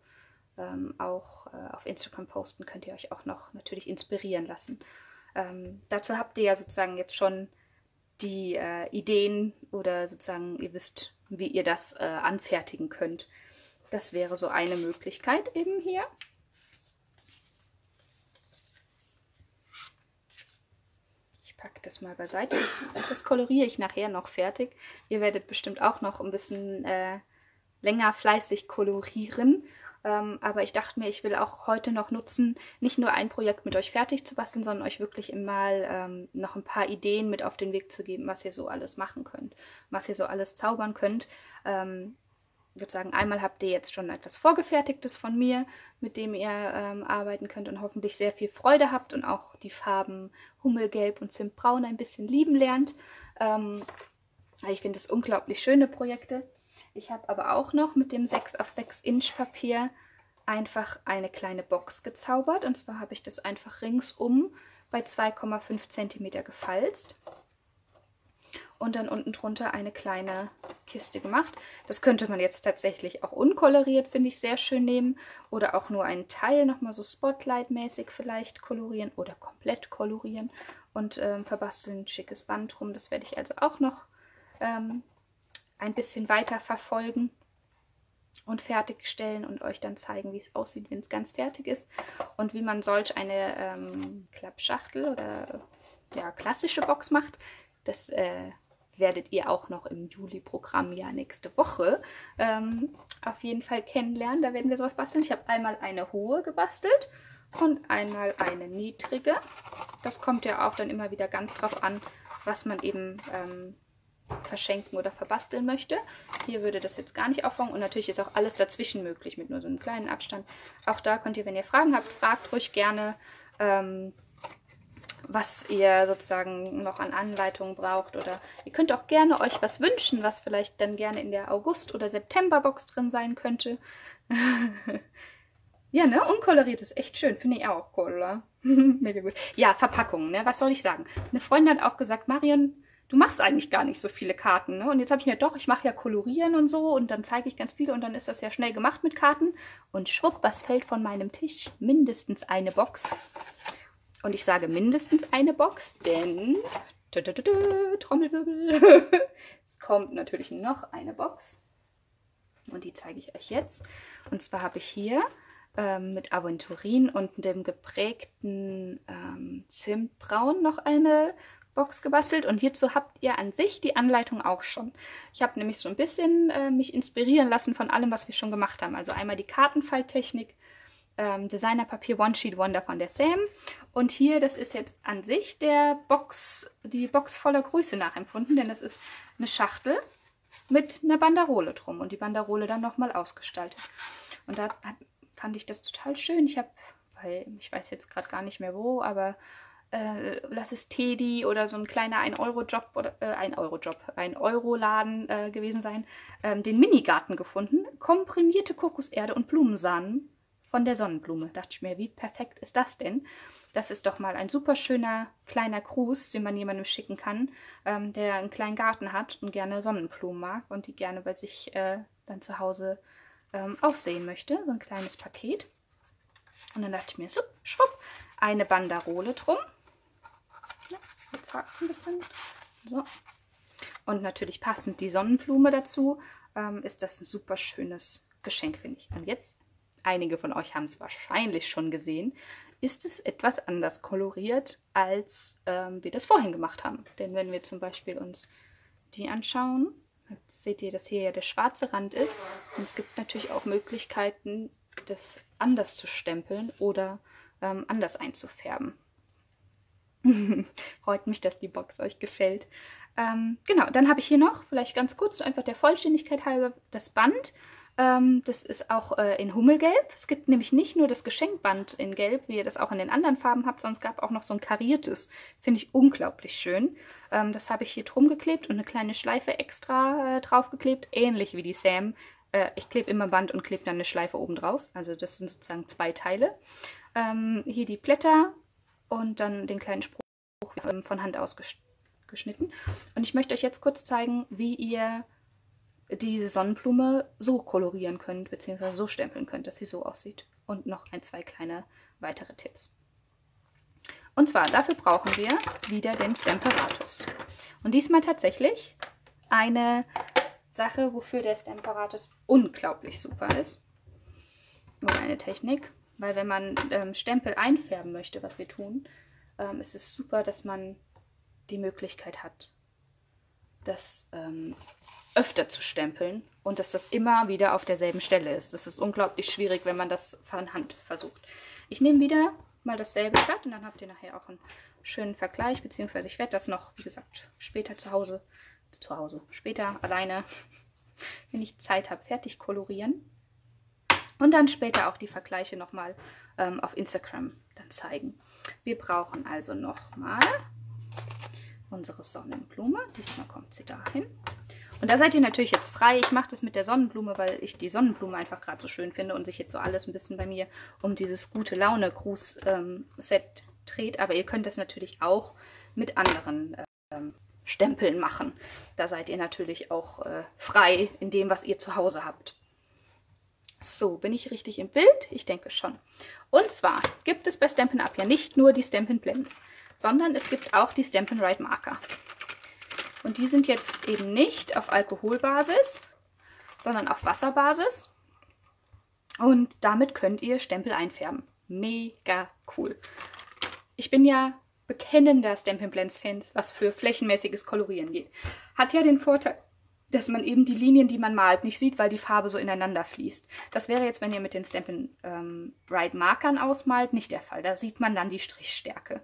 ähm, auch äh, auf Instagram posten, könnt ihr euch auch noch natürlich inspirieren lassen. Ähm, dazu habt ihr ja sozusagen jetzt schon die äh, Ideen oder sozusagen ihr wisst, wie ihr das äh, anfertigen könnt. Das wäre so eine Möglichkeit eben hier. Ich packe das mal beiseite. Das, das, koloriere ich nachher noch fertig. Ihr werdet bestimmt auch noch ein bisschen äh, länger fleißig kolorieren. Ähm, aber ich dachte mir, ich will auch heute noch nutzen, nicht nur ein Projekt mit euch fertig zu basteln, sondern euch wirklich mal ähm, noch ein paar Ideen mit auf den Weg zu geben, was ihr so alles machen könnt, was ihr so alles zaubern könnt. Ähm, ich würde sagen, einmal habt ihr jetzt schon etwas Vorgefertigtes von mir, mit dem ihr ähm, arbeiten könnt und hoffentlich sehr viel Freude habt und auch die Farben Hummelgelb und Zimtbraun ein bisschen lieben lernt. Ähm, ich finde es unglaublich schöne Projekte. Ich habe aber auch noch mit dem 6 auf 6 Inch Papier einfach eine kleine Box gezaubert. Und zwar habe ich das einfach ringsum bei 2,5 cm gefalzt. Und dann unten drunter eine kleine Kiste gemacht. Das könnte man jetzt tatsächlich auch unkoloriert, finde ich, sehr schön nehmen. Oder auch nur einen Teil nochmal so Spotlight-mäßig vielleicht kolorieren oder komplett kolorieren und ähm, verbasteln ein schickes Band drum. Das werde ich also auch noch ähm, ein bisschen weiter verfolgen und fertigstellen und euch dann zeigen, wie es aussieht, wenn es ganz fertig ist und wie man solch eine ähm, Klappschachtel oder ja, klassische Box macht. Das äh, werdet ihr auch noch im Juli-Programm ja nächste Woche ähm, auf jeden Fall kennenlernen. Da werden wir sowas basteln. Ich habe einmal eine hohe gebastelt und einmal eine niedrige. Das kommt ja auch dann immer wieder ganz drauf an, was man eben ähm, verschenken oder verbasteln möchte. Hier würde das jetzt gar nicht auffangen und natürlich ist auch alles dazwischen möglich mit nur so einem kleinen Abstand. Auch da könnt ihr, wenn ihr Fragen habt, fragt ruhig gerne, ähm, was ihr sozusagen noch an Anleitungen braucht oder ihr könnt auch gerne euch was wünschen, was vielleicht dann gerne in der August- oder September-Box drin sein könnte. ja, ne? Unkoloriert ist echt schön, finde ich auch cool, oder? Ja, Verpackungen, ne? Was soll ich sagen? Eine Freundin hat auch gesagt, Marion, du machst eigentlich gar nicht so viele Karten. Ne? Und jetzt habe ich mir doch, ich mache ja Kolorieren und so und dann zeige ich ganz viele und dann ist das ja schnell gemacht mit Karten. Und schwupp, was fällt von meinem Tisch? Mindestens eine Box. Und ich sage mindestens eine Box, denn Trommelwirbel. es kommt natürlich noch eine Box. Und die zeige ich euch jetzt. Und zwar habe ich hier ähm, mit Aventurin und dem geprägten ähm, Zimtbraun noch eine Box gebastelt und hierzu habt ihr an sich die Anleitung auch schon. Ich habe nämlich so ein bisschen äh, mich inspirieren lassen von allem, was wir schon gemacht haben. Also einmal die Kartenfalttechnik, ähm, Designerpapier One Sheet Wonder von der Sam und hier, das ist jetzt an sich der Box, die Box voller Grüße nachempfunden, denn das ist eine Schachtel mit einer Banderole drum und die Banderole dann nochmal ausgestaltet. Und da fand ich das total schön. Ich habe, weil ich weiß jetzt gerade gar nicht mehr wo, aber äh, lass es Teddy oder so ein kleiner 1-Euro-Job oder äh, 1-Euro-Job, ein Euro-Laden äh, gewesen sein, ähm, den Minigarten gefunden. Komprimierte Kokoserde und Blumensamen von der Sonnenblume. Dachte ich mir, wie perfekt ist das denn? Das ist doch mal ein super schöner kleiner Gruß, den man jemandem schicken kann, ähm, der einen kleinen Garten hat und gerne Sonnenblumen mag und die gerne bei sich äh, dann zu Hause ähm, aussehen möchte. So ein kleines Paket. Und dann dachte ich mir, so, schwupp, eine Banderole drum. Jetzt hakt ein bisschen. So. Und natürlich passend die Sonnenblume dazu, ähm, ist das ein super schönes Geschenk, finde ich. Und jetzt, einige von euch haben es wahrscheinlich schon gesehen, ist es etwas anders koloriert, als ähm, wir das vorhin gemacht haben. Denn wenn wir zum Beispiel uns die anschauen, seht ihr, dass hier ja der schwarze Rand ist. Und es gibt natürlich auch Möglichkeiten, das anders zu stempeln oder ähm, anders einzufärben. Freut mich, dass die Box euch gefällt. Ähm, genau, dann habe ich hier noch, vielleicht ganz kurz, einfach der Vollständigkeit halber, das Band. Ähm, das ist auch äh, in Hummelgelb. Es gibt nämlich nicht nur das Geschenkband in Gelb, wie ihr das auch in den anderen Farben habt, sondern es gab auch noch so ein kariertes. Finde ich unglaublich schön. Ähm, das habe ich hier drum geklebt und eine kleine Schleife extra äh, draufgeklebt, ähnlich wie die Sam. Äh, ich klebe immer Band und klebe dann eine Schleife oben drauf. Also das sind sozusagen zwei Teile. Ähm, hier die Blätter und dann den kleinen Spruch von Hand ausgeschnitten. Und ich möchte euch jetzt kurz zeigen, wie ihr diese Sonnenblume so kolorieren könnt, beziehungsweise so stempeln könnt, dass sie so aussieht. Und noch ein, zwei kleine weitere Tipps. Und zwar, dafür brauchen wir wieder den Stemperatus. Und diesmal tatsächlich eine Sache, wofür der Stemperatus unglaublich super ist. Nur eine Technik, weil wenn man ähm, Stempel einfärben möchte, was wir tun, ähm, ist es super, dass man die Möglichkeit hat, das ähm, öfter zu stempeln und dass das immer wieder auf derselben Stelle ist. Das ist unglaublich schwierig, wenn man das von Hand versucht. Ich nehme wieder mal dasselbe Blatt und dann habt ihr nachher auch einen schönen Vergleich, beziehungsweise ich werde das noch, wie gesagt, später zu Hause, zu Hause, später alleine, wenn ich Zeit habe, fertig kolorieren. Und dann später auch die Vergleiche nochmal ähm, auf Instagram dann zeigen. Wir brauchen also nochmal unsere Sonnenblume. Diesmal kommt sie dahin. Und da seid ihr natürlich jetzt frei. Ich mache das mit der Sonnenblume, weil ich die Sonnenblume einfach gerade so schön finde und sich jetzt so alles ein bisschen bei mir um dieses gute Laune-Gruß-Set ähm, dreht. Aber ihr könnt das natürlich auch mit anderen ähm, Stempeln machen. Da seid ihr natürlich auch äh, frei in dem, was ihr zu Hause habt. So, bin ich richtig im Bild? Ich denke schon. Und zwar gibt es bei Stampin' Up ja nicht nur die Stampin' Blends, sondern es gibt auch die Stampin' Right Marker. Und die sind jetzt eben nicht auf Alkoholbasis, sondern auf Wasserbasis. Und damit könnt ihr Stempel einfärben. Mega cool. Ich bin ja bekennender Stampin' Blends Fans, was für flächenmäßiges Kolorieren geht. Hat ja den Vorteil, dass man eben die Linien, die man malt, nicht sieht, weil die Farbe so ineinander fließt. Das wäre jetzt, wenn ihr mit den Stampin' ähm, Bright Markern ausmalt, nicht der Fall. Da sieht man dann die Strichstärke.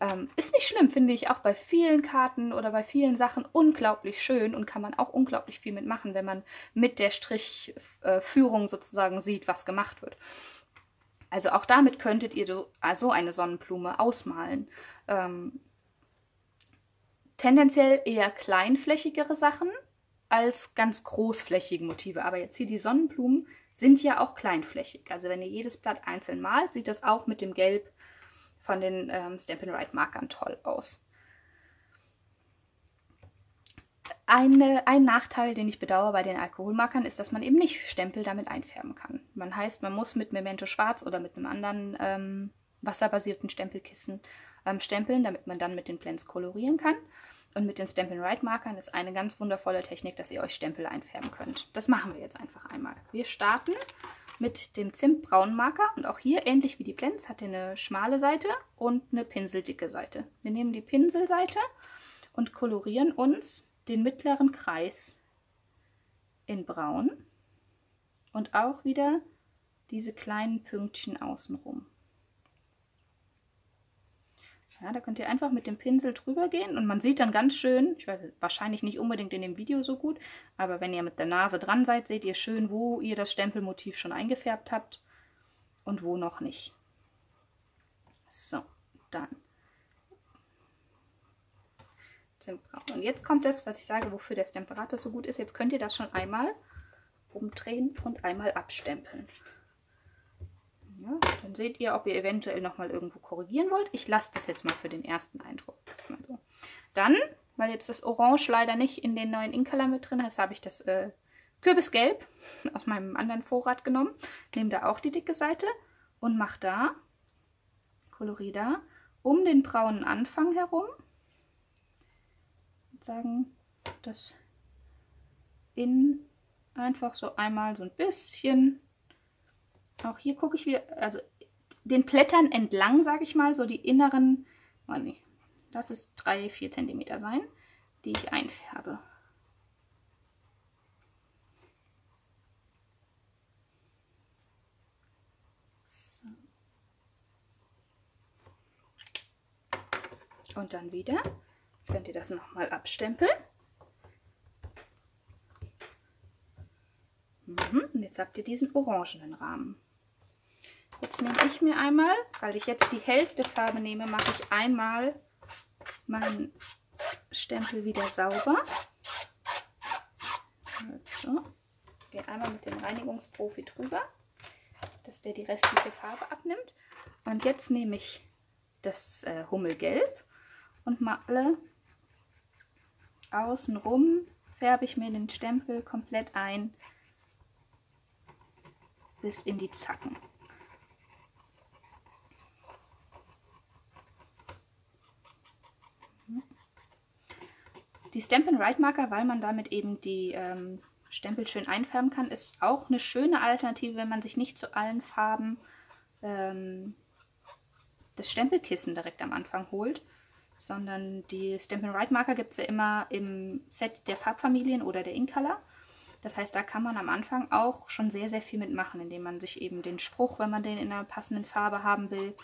Ähm, ist nicht schlimm, finde ich, auch bei vielen Karten oder bei vielen Sachen unglaublich schön und kann man auch unglaublich viel mitmachen, wenn man mit der Strichführung sozusagen sieht, was gemacht wird. Also auch damit könntet ihr so also eine Sonnenblume ausmalen. Ähm, tendenziell eher kleinflächigere Sachen als ganz großflächige Motive. Aber jetzt hier die Sonnenblumen sind ja auch kleinflächig. Also wenn ihr jedes Blatt einzeln malt, sieht das auch mit dem Gelb von den ähm, Stampin' Right Markern toll aus. Eine, ein Nachteil, den ich bedauere bei den Alkoholmarkern, ist, dass man eben nicht Stempel damit einfärben kann. Man heißt, man muss mit Memento Schwarz oder mit einem anderen ähm, wasserbasierten Stempelkissen ähm, stempeln, damit man dann mit den Blends kolorieren kann. Und mit den Stampin' Right Markern ist eine ganz wundervolle Technik, dass ihr euch Stempel einfärben könnt. Das machen wir jetzt einfach einmal. Wir starten mit dem zimtbraunen Marker. Und auch hier, ähnlich wie die Blends, hat er eine schmale Seite und eine pinseldicke Seite. Wir nehmen die Pinselseite und kolorieren uns den mittleren Kreis in braun und auch wieder diese kleinen Pünktchen außenrum. Ja, da könnt ihr einfach mit dem Pinsel drüber gehen und man sieht dann ganz schön, ich weiß wahrscheinlich nicht unbedingt in dem Video so gut, aber wenn ihr mit der Nase dran seid, seht ihr schön, wo ihr das Stempelmotiv schon eingefärbt habt und wo noch nicht. So, dann. Und jetzt kommt das, was ich sage, wofür der Stemperator so gut ist. Jetzt könnt ihr das schon einmal umdrehen und einmal abstempeln. Dann seht ihr, ob ihr eventuell nochmal irgendwo korrigieren wollt. Ich lasse das jetzt mal für den ersten Eindruck. Dann, weil jetzt das Orange leider nicht in den neuen Inkcolor mit drin ist, habe ich das äh, Kürbisgelb aus meinem anderen Vorrat genommen. Nehme da auch die dicke Seite und mache da, koloriere da, um den braunen Anfang herum. Sagen, das in einfach so einmal so ein bisschen auch hier gucke ich wieder, also den Blättern entlang, sage ich mal, so die inneren, oh nee, das ist 3, 4 cm sein, die ich einfärbe. Und dann wieder könnt ihr das nochmal abstempeln. Mhm, und jetzt habt ihr diesen orangenen Rahmen. Jetzt nehme ich mir einmal, weil ich jetzt die hellste Farbe nehme, mache ich einmal meinen Stempel wieder sauber. So. Gehe einmal mit dem Reinigungsprofi drüber, dass der die restliche Farbe abnimmt. Und jetzt nehme ich das äh, Hummelgelb und male außenrum, färbe ich mir den Stempel komplett ein bis in die Zacken. Die Stampin' Right Marker, weil man damit eben die ähm, Stempel schön einfärben kann, ist auch eine schöne Alternative, wenn man sich nicht zu allen Farben ähm, das Stempelkissen direkt am Anfang holt, sondern die Stampin' Right Marker gibt es ja immer im Set der Farbfamilien oder der Incolor. Das heißt, da kann man am Anfang auch schon sehr, sehr viel mitmachen, indem man sich eben den Spruch, wenn man den in einer passenden Farbe haben will,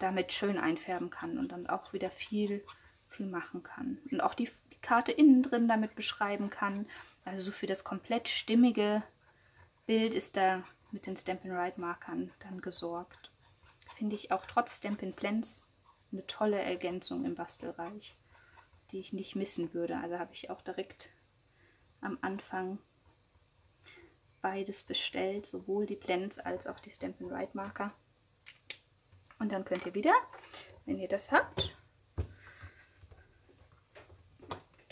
damit schön einfärben kann und dann auch wieder viel, viel machen kann. Und auch die Karte innen drin damit beschreiben kann. Also so für das komplett stimmige Bild ist da mit den Stampin' Right Markern dann gesorgt. Finde ich auch trotz Stampin' Blends eine tolle Ergänzung im Bastelreich, die ich nicht missen würde. Also habe ich auch direkt am Anfang beides bestellt, sowohl die Blends als auch die Stampin' Right Marker. Und dann könnt ihr wieder, wenn ihr das habt,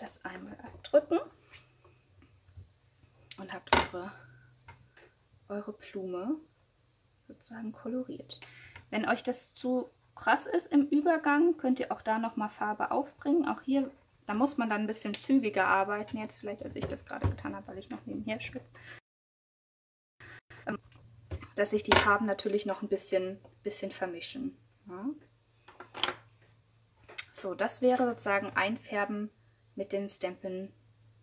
das einmal abdrücken und habt eure, eure Blume sozusagen koloriert. Wenn euch das zu krass ist im Übergang, könnt ihr auch da nochmal Farbe aufbringen. Auch hier, da muss man dann ein bisschen zügiger arbeiten, jetzt vielleicht als ich das gerade getan habe, weil ich noch nebenher schwippe. Ähm, dass sich die Farben natürlich noch ein bisschen, bisschen vermischen. Ja. So, das wäre sozusagen Einfärben mit den Stampin',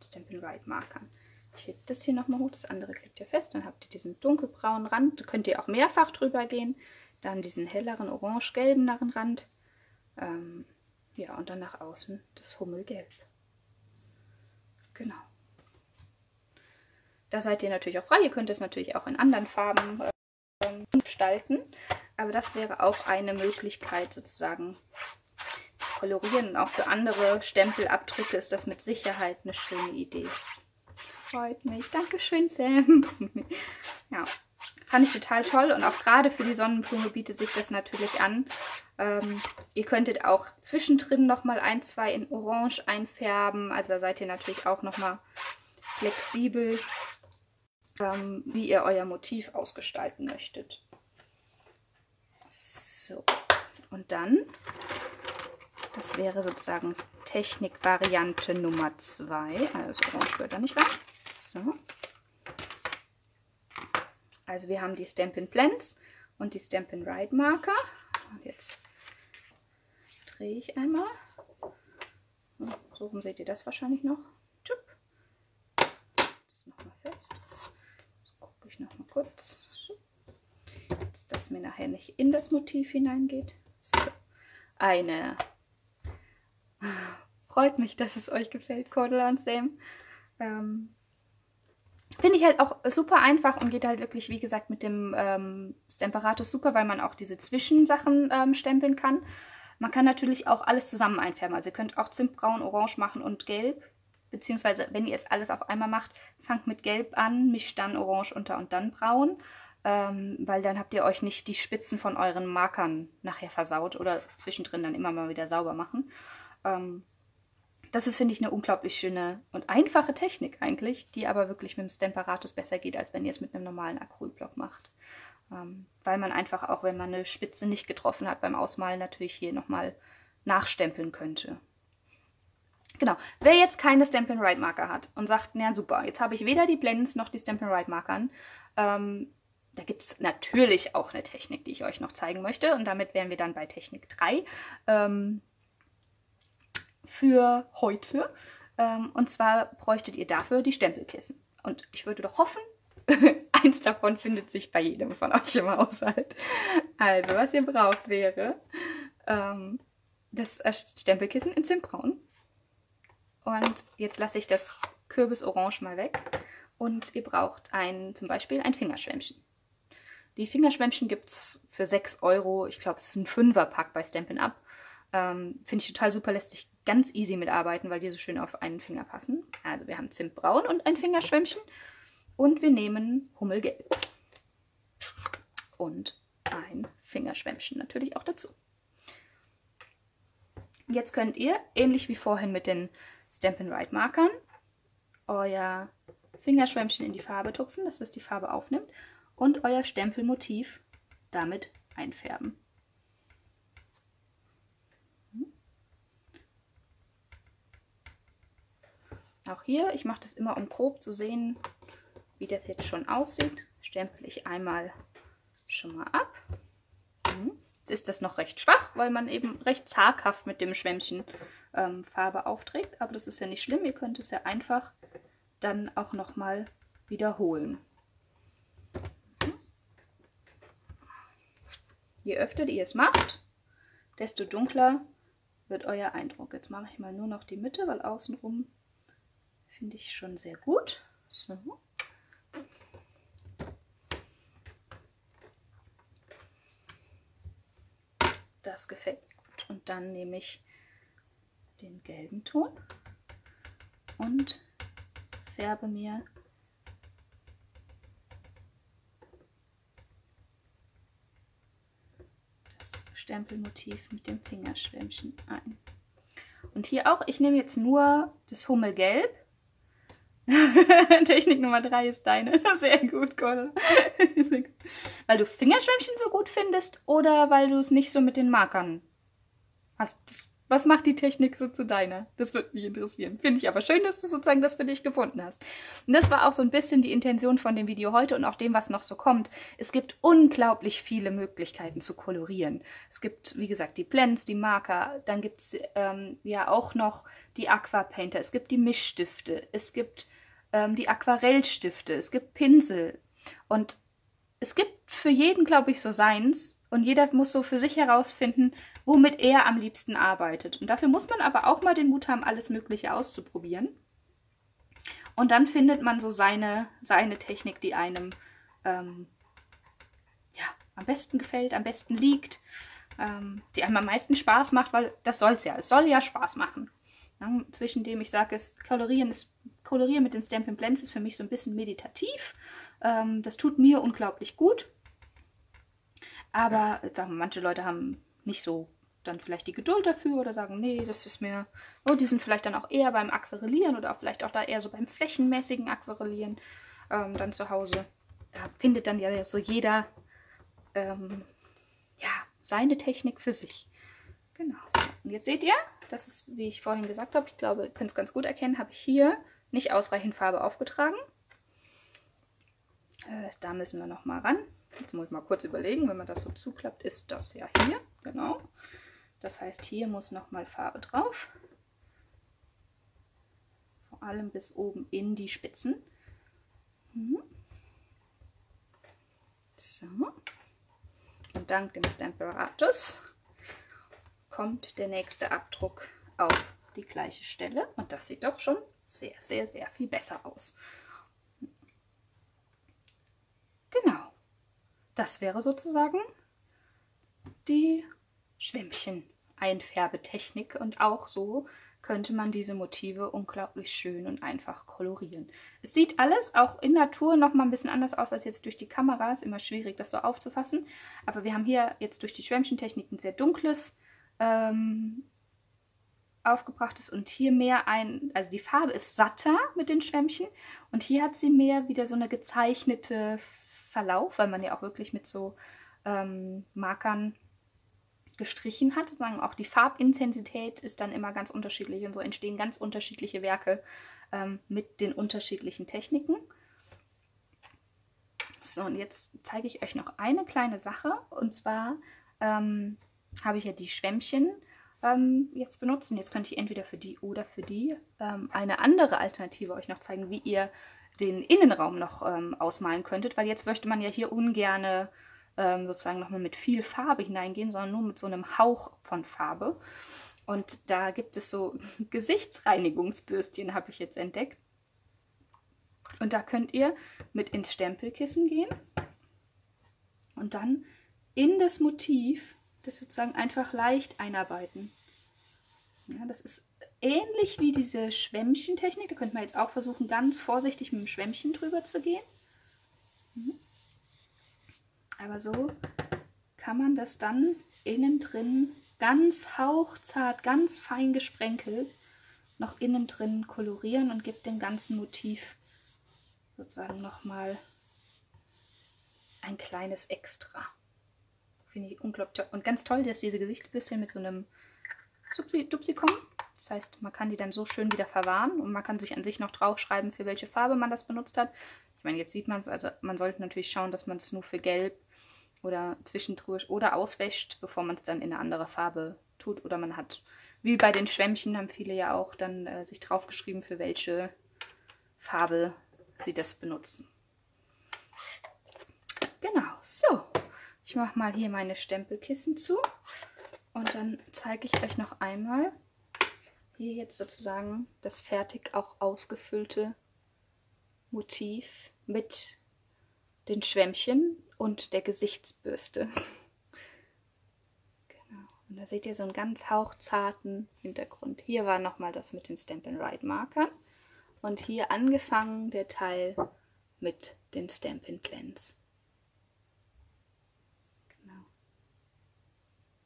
Stampin Right Markern. Ich hebe das hier nochmal hoch, das andere klebt ihr fest. Dann habt ihr diesen dunkelbraunen Rand. Da könnt ihr auch mehrfach drüber gehen. Dann diesen helleren orange-gelben Rand. Ähm, ja, und dann nach außen das Hummelgelb. Genau. Da seid ihr natürlich auch frei. Ihr könnt es natürlich auch in anderen Farben äh, gestalten. Aber das wäre auch eine Möglichkeit sozusagen Kolorieren und auch für andere Stempelabdrücke ist das mit Sicherheit eine schöne Idee. Freut mich. Dankeschön, Sam. ja, fand ich total toll und auch gerade für die Sonnenblume bietet sich das natürlich an. Ähm, ihr könntet auch zwischendrin nochmal ein, zwei in Orange einfärben. Also da seid ihr natürlich auch nochmal flexibel, ähm, wie ihr euer Motiv ausgestalten möchtet. So, und dann das wäre sozusagen Technikvariante Nummer 2. Also Orange gehört da nicht rein. So. Also wir haben die Stampin' Blends und die Stampin' Right Marker. Und jetzt drehe ich einmal. So rum seht ihr das wahrscheinlich noch. Das nochmal fest. Jetzt gucke ich nochmal kurz. Jetzt, dass mir nachher nicht in das Motiv hineingeht. So. Eine Freut mich, dass es euch gefällt, Cordula und Sam. Ähm, Finde ich halt auch super einfach und geht halt wirklich, wie gesagt, mit dem ähm, Stamparatus super, weil man auch diese Zwischensachen ähm, stempeln kann. Man kann natürlich auch alles zusammen einfärben. Also ihr könnt auch Zimtbraun, Orange machen und Gelb. Beziehungsweise, wenn ihr es alles auf einmal macht, fangt mit Gelb an, mischt dann Orange unter und dann Braun. ähm, weil dann habt ihr euch nicht die Spitzen von euren Markern nachher versaut oder zwischendrin dann immer mal wieder sauber machen. Ähm, das ist, finde ich, eine unglaublich schöne und einfache Technik eigentlich, die aber wirklich mit dem Stemperatus besser geht, als wenn ihr es mit einem normalen Acrylblock macht. Ähm, weil man einfach auch, wenn man eine Spitze nicht getroffen hat beim Ausmalen, natürlich hier nochmal nachstempeln könnte. Genau, wer jetzt keine Stampin' Right Marker hat und sagt, na super, jetzt habe ich weder die Blends noch die Stampin' Right Markern, ähm, da gibt es natürlich auch eine Technik, die ich euch noch zeigen möchte. Und damit wären wir dann bei Technik 3 ähm, für heute. Ähm, und zwar bräuchtet ihr dafür die Stempelkissen. Und ich würde doch hoffen, eins davon findet sich bei jedem von euch im Haushalt. Also, was ihr braucht wäre ähm, das Stempelkissen in Zimtbraun. Und jetzt lasse ich das Kürbisorange mal weg. Und ihr braucht ein, zum Beispiel ein Fingerschwämmchen. Die Fingerschwämmchen gibt es für 6 Euro. Ich glaube, es ist ein Fünferpack bei Stampin' Up. Ähm, Finde ich total super, lässt sich ganz easy mitarbeiten, weil die so schön auf einen Finger passen. Also wir haben Zimtbraun und ein Fingerschwämmchen. Und wir nehmen Hummelgelb. Und ein Fingerschwämmchen natürlich auch dazu. Jetzt könnt ihr, ähnlich wie vorhin mit den Stampin' Right Markern, euer Fingerschwämmchen in die Farbe tupfen, dass das die Farbe aufnimmt und euer Stempelmotiv damit einfärben. Auch hier, ich mache das immer, um grob zu sehen, wie das jetzt schon aussieht. Stempel ich einmal schon mal ab. Mhm. Jetzt ist das noch recht schwach, weil man eben recht zaghaft mit dem Schwämmchen ähm, Farbe aufträgt. Aber das ist ja nicht schlimm, ihr könnt es ja einfach dann auch nochmal wiederholen. Je öfter ihr es macht, desto dunkler wird euer Eindruck. Jetzt mache ich mal nur noch die Mitte, weil außenrum finde ich schon sehr gut. So. Das gefällt mir gut. Und dann nehme ich den gelben Ton und färbe mir Stempelmotiv mit dem Fingerschwämmchen ein. Und hier auch, ich nehme jetzt nur das Hummelgelb. Technik Nummer 3 ist deine. Sehr gut, Connor. weil du Fingerschwämmchen so gut findest oder weil du es nicht so mit den Markern hast? Was macht die Technik so zu deiner? Das würde mich interessieren. Finde ich aber schön, dass du sozusagen das für dich gefunden hast. Und das war auch so ein bisschen die Intention von dem Video heute und auch dem, was noch so kommt. Es gibt unglaublich viele Möglichkeiten zu kolorieren. Es gibt, wie gesagt, die Blends, die Marker, dann gibt es ähm, ja auch noch die Aquapainter, es gibt die Mischstifte, es gibt ähm, die Aquarellstifte, es gibt Pinsel. Und es gibt für jeden, glaube ich, so seins. Und jeder muss so für sich herausfinden, womit er am liebsten arbeitet. Und dafür muss man aber auch mal den Mut haben, alles Mögliche auszuprobieren. Und dann findet man so seine, seine Technik, die einem ähm, ja, am besten gefällt, am besten liegt, ähm, die einem am meisten Spaß macht, weil das soll es ja. Es soll ja Spaß machen. Ja, zwischen dem ich sage, es kolorieren, kolorieren mit den Stampin' Blends ist für mich so ein bisschen meditativ. Ähm, das tut mir unglaublich gut. Aber sagen wir, manche Leute haben nicht so dann vielleicht die Geduld dafür oder sagen, nee, das ist mir, oh, die sind vielleicht dann auch eher beim Aquarellieren oder auch vielleicht auch da eher so beim flächenmäßigen Aquarellieren ähm, dann zu Hause. Da findet dann ja so jeder ähm, ja, seine Technik für sich. Genau. So. Und jetzt seht ihr, das ist, wie ich vorhin gesagt habe, ich glaube, ihr könnt es ganz gut erkennen, habe ich hier nicht ausreichend Farbe aufgetragen. Äh, da müssen wir nochmal ran. Jetzt muss ich mal kurz überlegen, wenn man das so zuklappt, ist das ja hier. Genau. Das heißt, hier muss nochmal Farbe drauf. Vor allem bis oben in die Spitzen. Mhm. So. Und dank dem Stamperatus kommt der nächste Abdruck auf die gleiche Stelle. Und das sieht doch schon sehr, sehr, sehr viel besser aus. Genau. Das wäre sozusagen die Schwämmchen-Einfärbetechnik und auch so könnte man diese Motive unglaublich schön und einfach kolorieren. Es sieht alles auch in Natur noch mal ein bisschen anders aus als jetzt durch die Kamera. Ist immer schwierig, das so aufzufassen. Aber wir haben hier jetzt durch die Schwämmchentechnik ein sehr dunkles ähm, aufgebrachtes und hier mehr ein, also die Farbe ist satter mit den Schwämmchen und hier hat sie mehr wieder so eine gezeichnete Verlauf, weil man ja auch wirklich mit so ähm, Markern gestrichen hat. Sagen auch die Farbintensität ist dann immer ganz unterschiedlich und so entstehen ganz unterschiedliche Werke ähm, mit den unterschiedlichen Techniken. So, und jetzt zeige ich euch noch eine kleine Sache. Und zwar ähm, habe ich ja die Schwämmchen ähm, jetzt benutzen. Jetzt könnte ich entweder für die oder für die ähm, eine andere Alternative euch noch zeigen, wie ihr den Innenraum noch ähm, ausmalen könntet, weil jetzt möchte man ja hier ungerne ähm, sozusagen nochmal mit viel Farbe hineingehen, sondern nur mit so einem Hauch von Farbe. Und da gibt es so Gesichtsreinigungsbürstchen, habe ich jetzt entdeckt. Und da könnt ihr mit ins Stempelkissen gehen und dann in das Motiv das sozusagen einfach leicht einarbeiten. Ja, das ist ähnlich wie diese Schwämmchentechnik. Da könnte man jetzt auch versuchen, ganz vorsichtig mit dem Schwämmchen drüber zu gehen. Mhm. Aber so kann man das dann innen drin ganz hauchzart, ganz fein gesprenkelt noch innen drin kolorieren und gibt dem ganzen Motiv sozusagen nochmal ein kleines Extra. Finde ich unglaublich toll. Und ganz toll, dass diese Gesichtsbüsschen mit so einem Dupsi kommen. Das heißt, man kann die dann so schön wieder verwahren und man kann sich an sich noch draufschreiben, für welche Farbe man das benutzt hat. Ich meine, jetzt sieht man es, also man sollte natürlich schauen, dass man es nur für gelb oder zwischendurch oder auswäscht, bevor man es dann in eine andere Farbe tut. Oder man hat, wie bei den Schwämmchen, haben viele ja auch dann äh, sich draufgeschrieben, für welche Farbe sie das benutzen. Genau, so. Ich mache mal hier meine Stempelkissen zu und dann zeige ich euch noch einmal hier jetzt sozusagen das fertig auch ausgefüllte Motiv mit den Schwämmchen und der Gesichtsbürste. genau. Und da seht ihr so einen ganz hauchzarten Hintergrund. Hier war nochmal das mit den Stamp Ride Markern und hier angefangen der Teil mit den Stampin' Blends.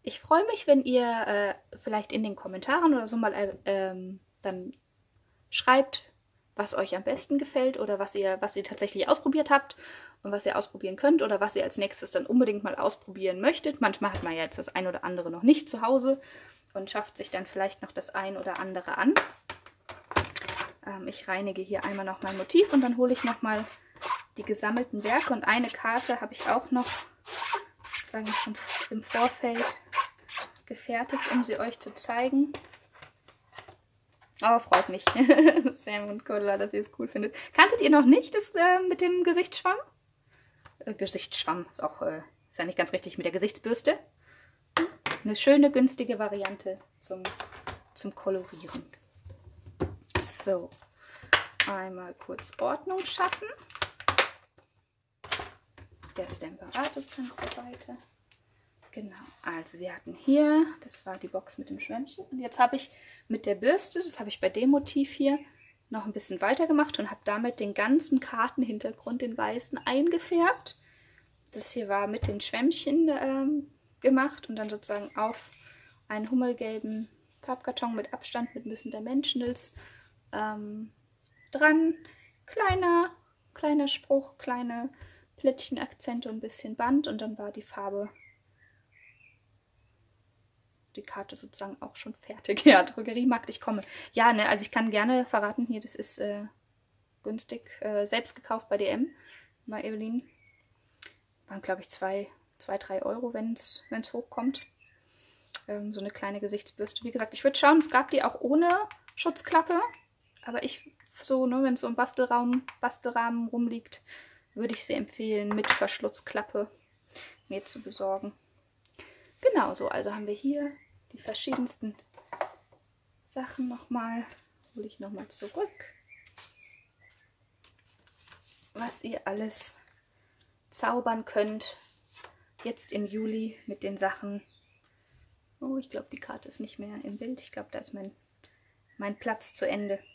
Ich freue mich, wenn ihr äh, vielleicht in den Kommentaren oder so mal äh, ähm, dann schreibt, was euch am besten gefällt oder was ihr, was ihr tatsächlich ausprobiert habt und was ihr ausprobieren könnt oder was ihr als nächstes dann unbedingt mal ausprobieren möchtet. Manchmal hat man ja jetzt das ein oder andere noch nicht zu Hause und schafft sich dann vielleicht noch das ein oder andere an. Ähm, ich reinige hier einmal noch mein Motiv und dann hole ich nochmal die gesammelten Werke und eine Karte habe ich auch noch sozusagen schon im Vorfeld gefertigt, um sie euch zu zeigen. Aber freut mich. Sam und Cordula, dass ihr es cool findet. Kanntet ihr noch nicht das äh, mit dem Gesichtsschwamm? Äh, Gesichtsschwamm ist auch äh, ist ja nicht ganz richtig mit der Gesichtsbürste. Eine schöne, günstige Variante zum, zum Kolorieren. So, einmal kurz Ordnung schaffen. Der Stemperatus kann zur Seite. Genau, also wir hatten hier, das war die Box mit dem Schwämmchen. Und jetzt habe ich mit der Bürste, das habe ich bei dem Motiv hier, noch ein bisschen weiter gemacht und habe damit den ganzen Kartenhintergrund, den weißen, eingefärbt. Das hier war mit den Schwämmchen ähm, gemacht und dann sozusagen auf einen hummelgelben Farbkarton mit Abstand mit ein bisschen Dimensionals ähm, dran. Kleiner, kleiner Spruch, kleine Plättchenakzente und ein bisschen Band und dann war die Farbe die Karte sozusagen auch schon fertig. Ja, Drogeriemarkt, ich komme. Ja, ne, also ich kann gerne verraten, hier, das ist äh, günstig, äh, selbst gekauft bei DM, bei Evelyn. Waren, glaube ich, 2, 3 Euro, wenn es hochkommt. Ähm, so eine kleine Gesichtsbürste. Wie gesagt, ich würde schauen, es gab die auch ohne Schutzklappe. Aber ich, so, ne, wenn es so im Bastelraum, Bastelrahmen rumliegt, würde ich sie empfehlen, mit Verschlussklappe mir zu besorgen. Genau so, also haben wir hier die verschiedensten Sachen nochmal. Hole ich nochmal zurück. Was ihr alles zaubern könnt. Jetzt im Juli mit den Sachen. Oh, ich glaube, die Karte ist nicht mehr im Bild. Ich glaube, da ist mein mein Platz zu Ende.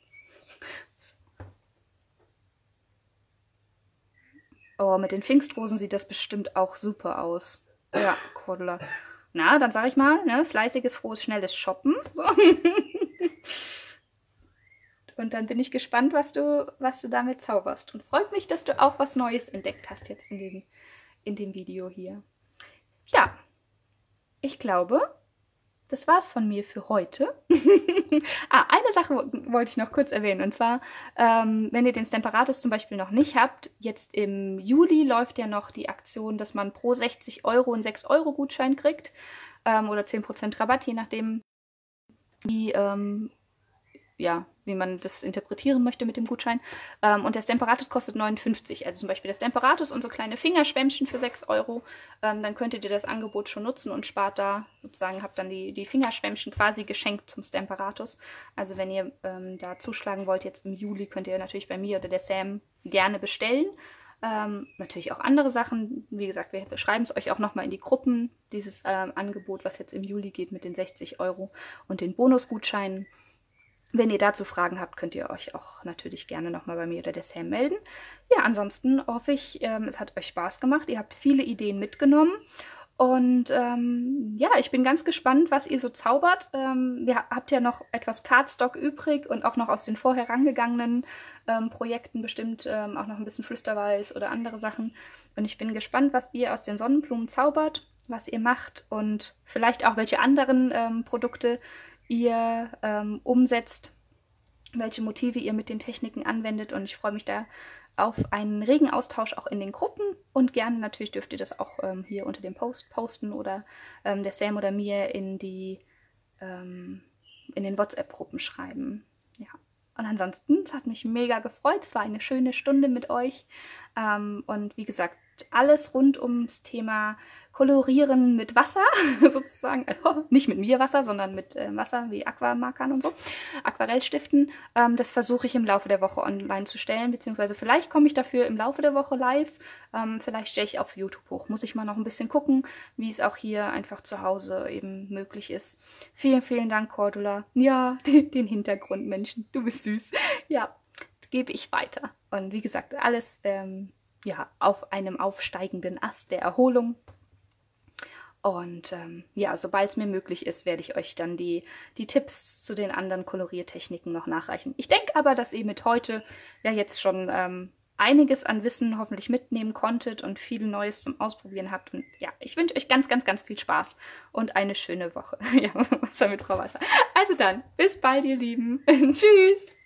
Oh, mit den Pfingstrosen sieht das bestimmt auch super aus. Ja, Cordula. Na, dann sage ich mal, ne, fleißiges, frohes, schnelles Shoppen. So. Und dann bin ich gespannt, was du, was du damit zauberst. Und freut mich, dass du auch was Neues entdeckt hast jetzt in dem, in dem Video hier. Ja, ich glaube, das war's von mir für heute. ah, eine Sache wollte ich noch kurz erwähnen. Und zwar, ähm, wenn ihr den Stemperatus zum Beispiel noch nicht habt, jetzt im Juli läuft ja noch die Aktion, dass man pro 60 Euro einen 6 Euro Gutschein kriegt. Ähm, oder 10% Rabatt, je nachdem, wie ähm, ja, wie man das interpretieren möchte mit dem Gutschein. Ähm, und der Stemperatus kostet 59. Also zum Beispiel der Stemperatus und so kleine Fingerschwämmchen für 6 Euro. Ähm, dann könntet ihr das Angebot schon nutzen und spart da sozusagen, habt dann die, die Fingerschwämmchen quasi geschenkt zum Stemperatus. Also wenn ihr ähm, da zuschlagen wollt, jetzt im Juli, könnt ihr natürlich bei mir oder der Sam gerne bestellen. Ähm, natürlich auch andere Sachen. Wie gesagt, wir beschreiben es euch auch nochmal in die Gruppen, dieses ähm, Angebot, was jetzt im Juli geht mit den 60 Euro und den Bonusgutscheinen. Wenn ihr dazu Fragen habt, könnt ihr euch auch natürlich gerne nochmal bei mir oder der Sam melden. Ja, ansonsten hoffe ich, ähm, es hat euch Spaß gemacht. Ihr habt viele Ideen mitgenommen. Und ähm, ja, ich bin ganz gespannt, was ihr so zaubert. Ähm, ihr habt ja noch etwas Cardstock übrig und auch noch aus den vorher rangegangenen ähm, Projekten bestimmt ähm, auch noch ein bisschen Flüsterweiß oder andere Sachen. Und ich bin gespannt, was ihr aus den Sonnenblumen zaubert, was ihr macht und vielleicht auch welche anderen ähm, Produkte ihr ähm, umsetzt, welche Motive ihr mit den Techniken anwendet. Und ich freue mich da auf einen regen Austausch auch in den Gruppen. Und gerne natürlich dürft ihr das auch ähm, hier unter dem Post posten oder ähm, der Sam oder mir in die ähm, in den WhatsApp-Gruppen schreiben. Ja. Und ansonsten, es hat mich mega gefreut. Es war eine schöne Stunde mit euch. Ähm, und wie gesagt, alles rund ums Thema Kolorieren mit Wasser, sozusagen, also nicht mit mir Wasser, sondern mit äh, Wasser wie Aquamarkern und so, Aquarellstiften. Ähm, das versuche ich im Laufe der Woche online zu stellen, beziehungsweise vielleicht komme ich dafür im Laufe der Woche live. Ähm, vielleicht stelle ich aufs YouTube hoch. Muss ich mal noch ein bisschen gucken, wie es auch hier einfach zu Hause eben möglich ist. Vielen, vielen Dank, Cordula. Ja, den Hintergrundmenschen. Du bist süß. Ja, gebe ich weiter. Und wie gesagt, alles ähm, ja, auf einem aufsteigenden Ast der Erholung. Und ähm, ja, sobald es mir möglich ist, werde ich euch dann die, die Tipps zu den anderen Koloriertechniken noch nachreichen. Ich denke aber, dass ihr mit heute ja jetzt schon ähm, einiges an Wissen hoffentlich mitnehmen konntet und viel Neues zum Ausprobieren habt. Und ja, ich wünsche euch ganz, ganz, ganz viel Spaß und eine schöne Woche. ja, Wasser mit Frau Wasser. Also dann, bis bald, ihr Lieben. Tschüss.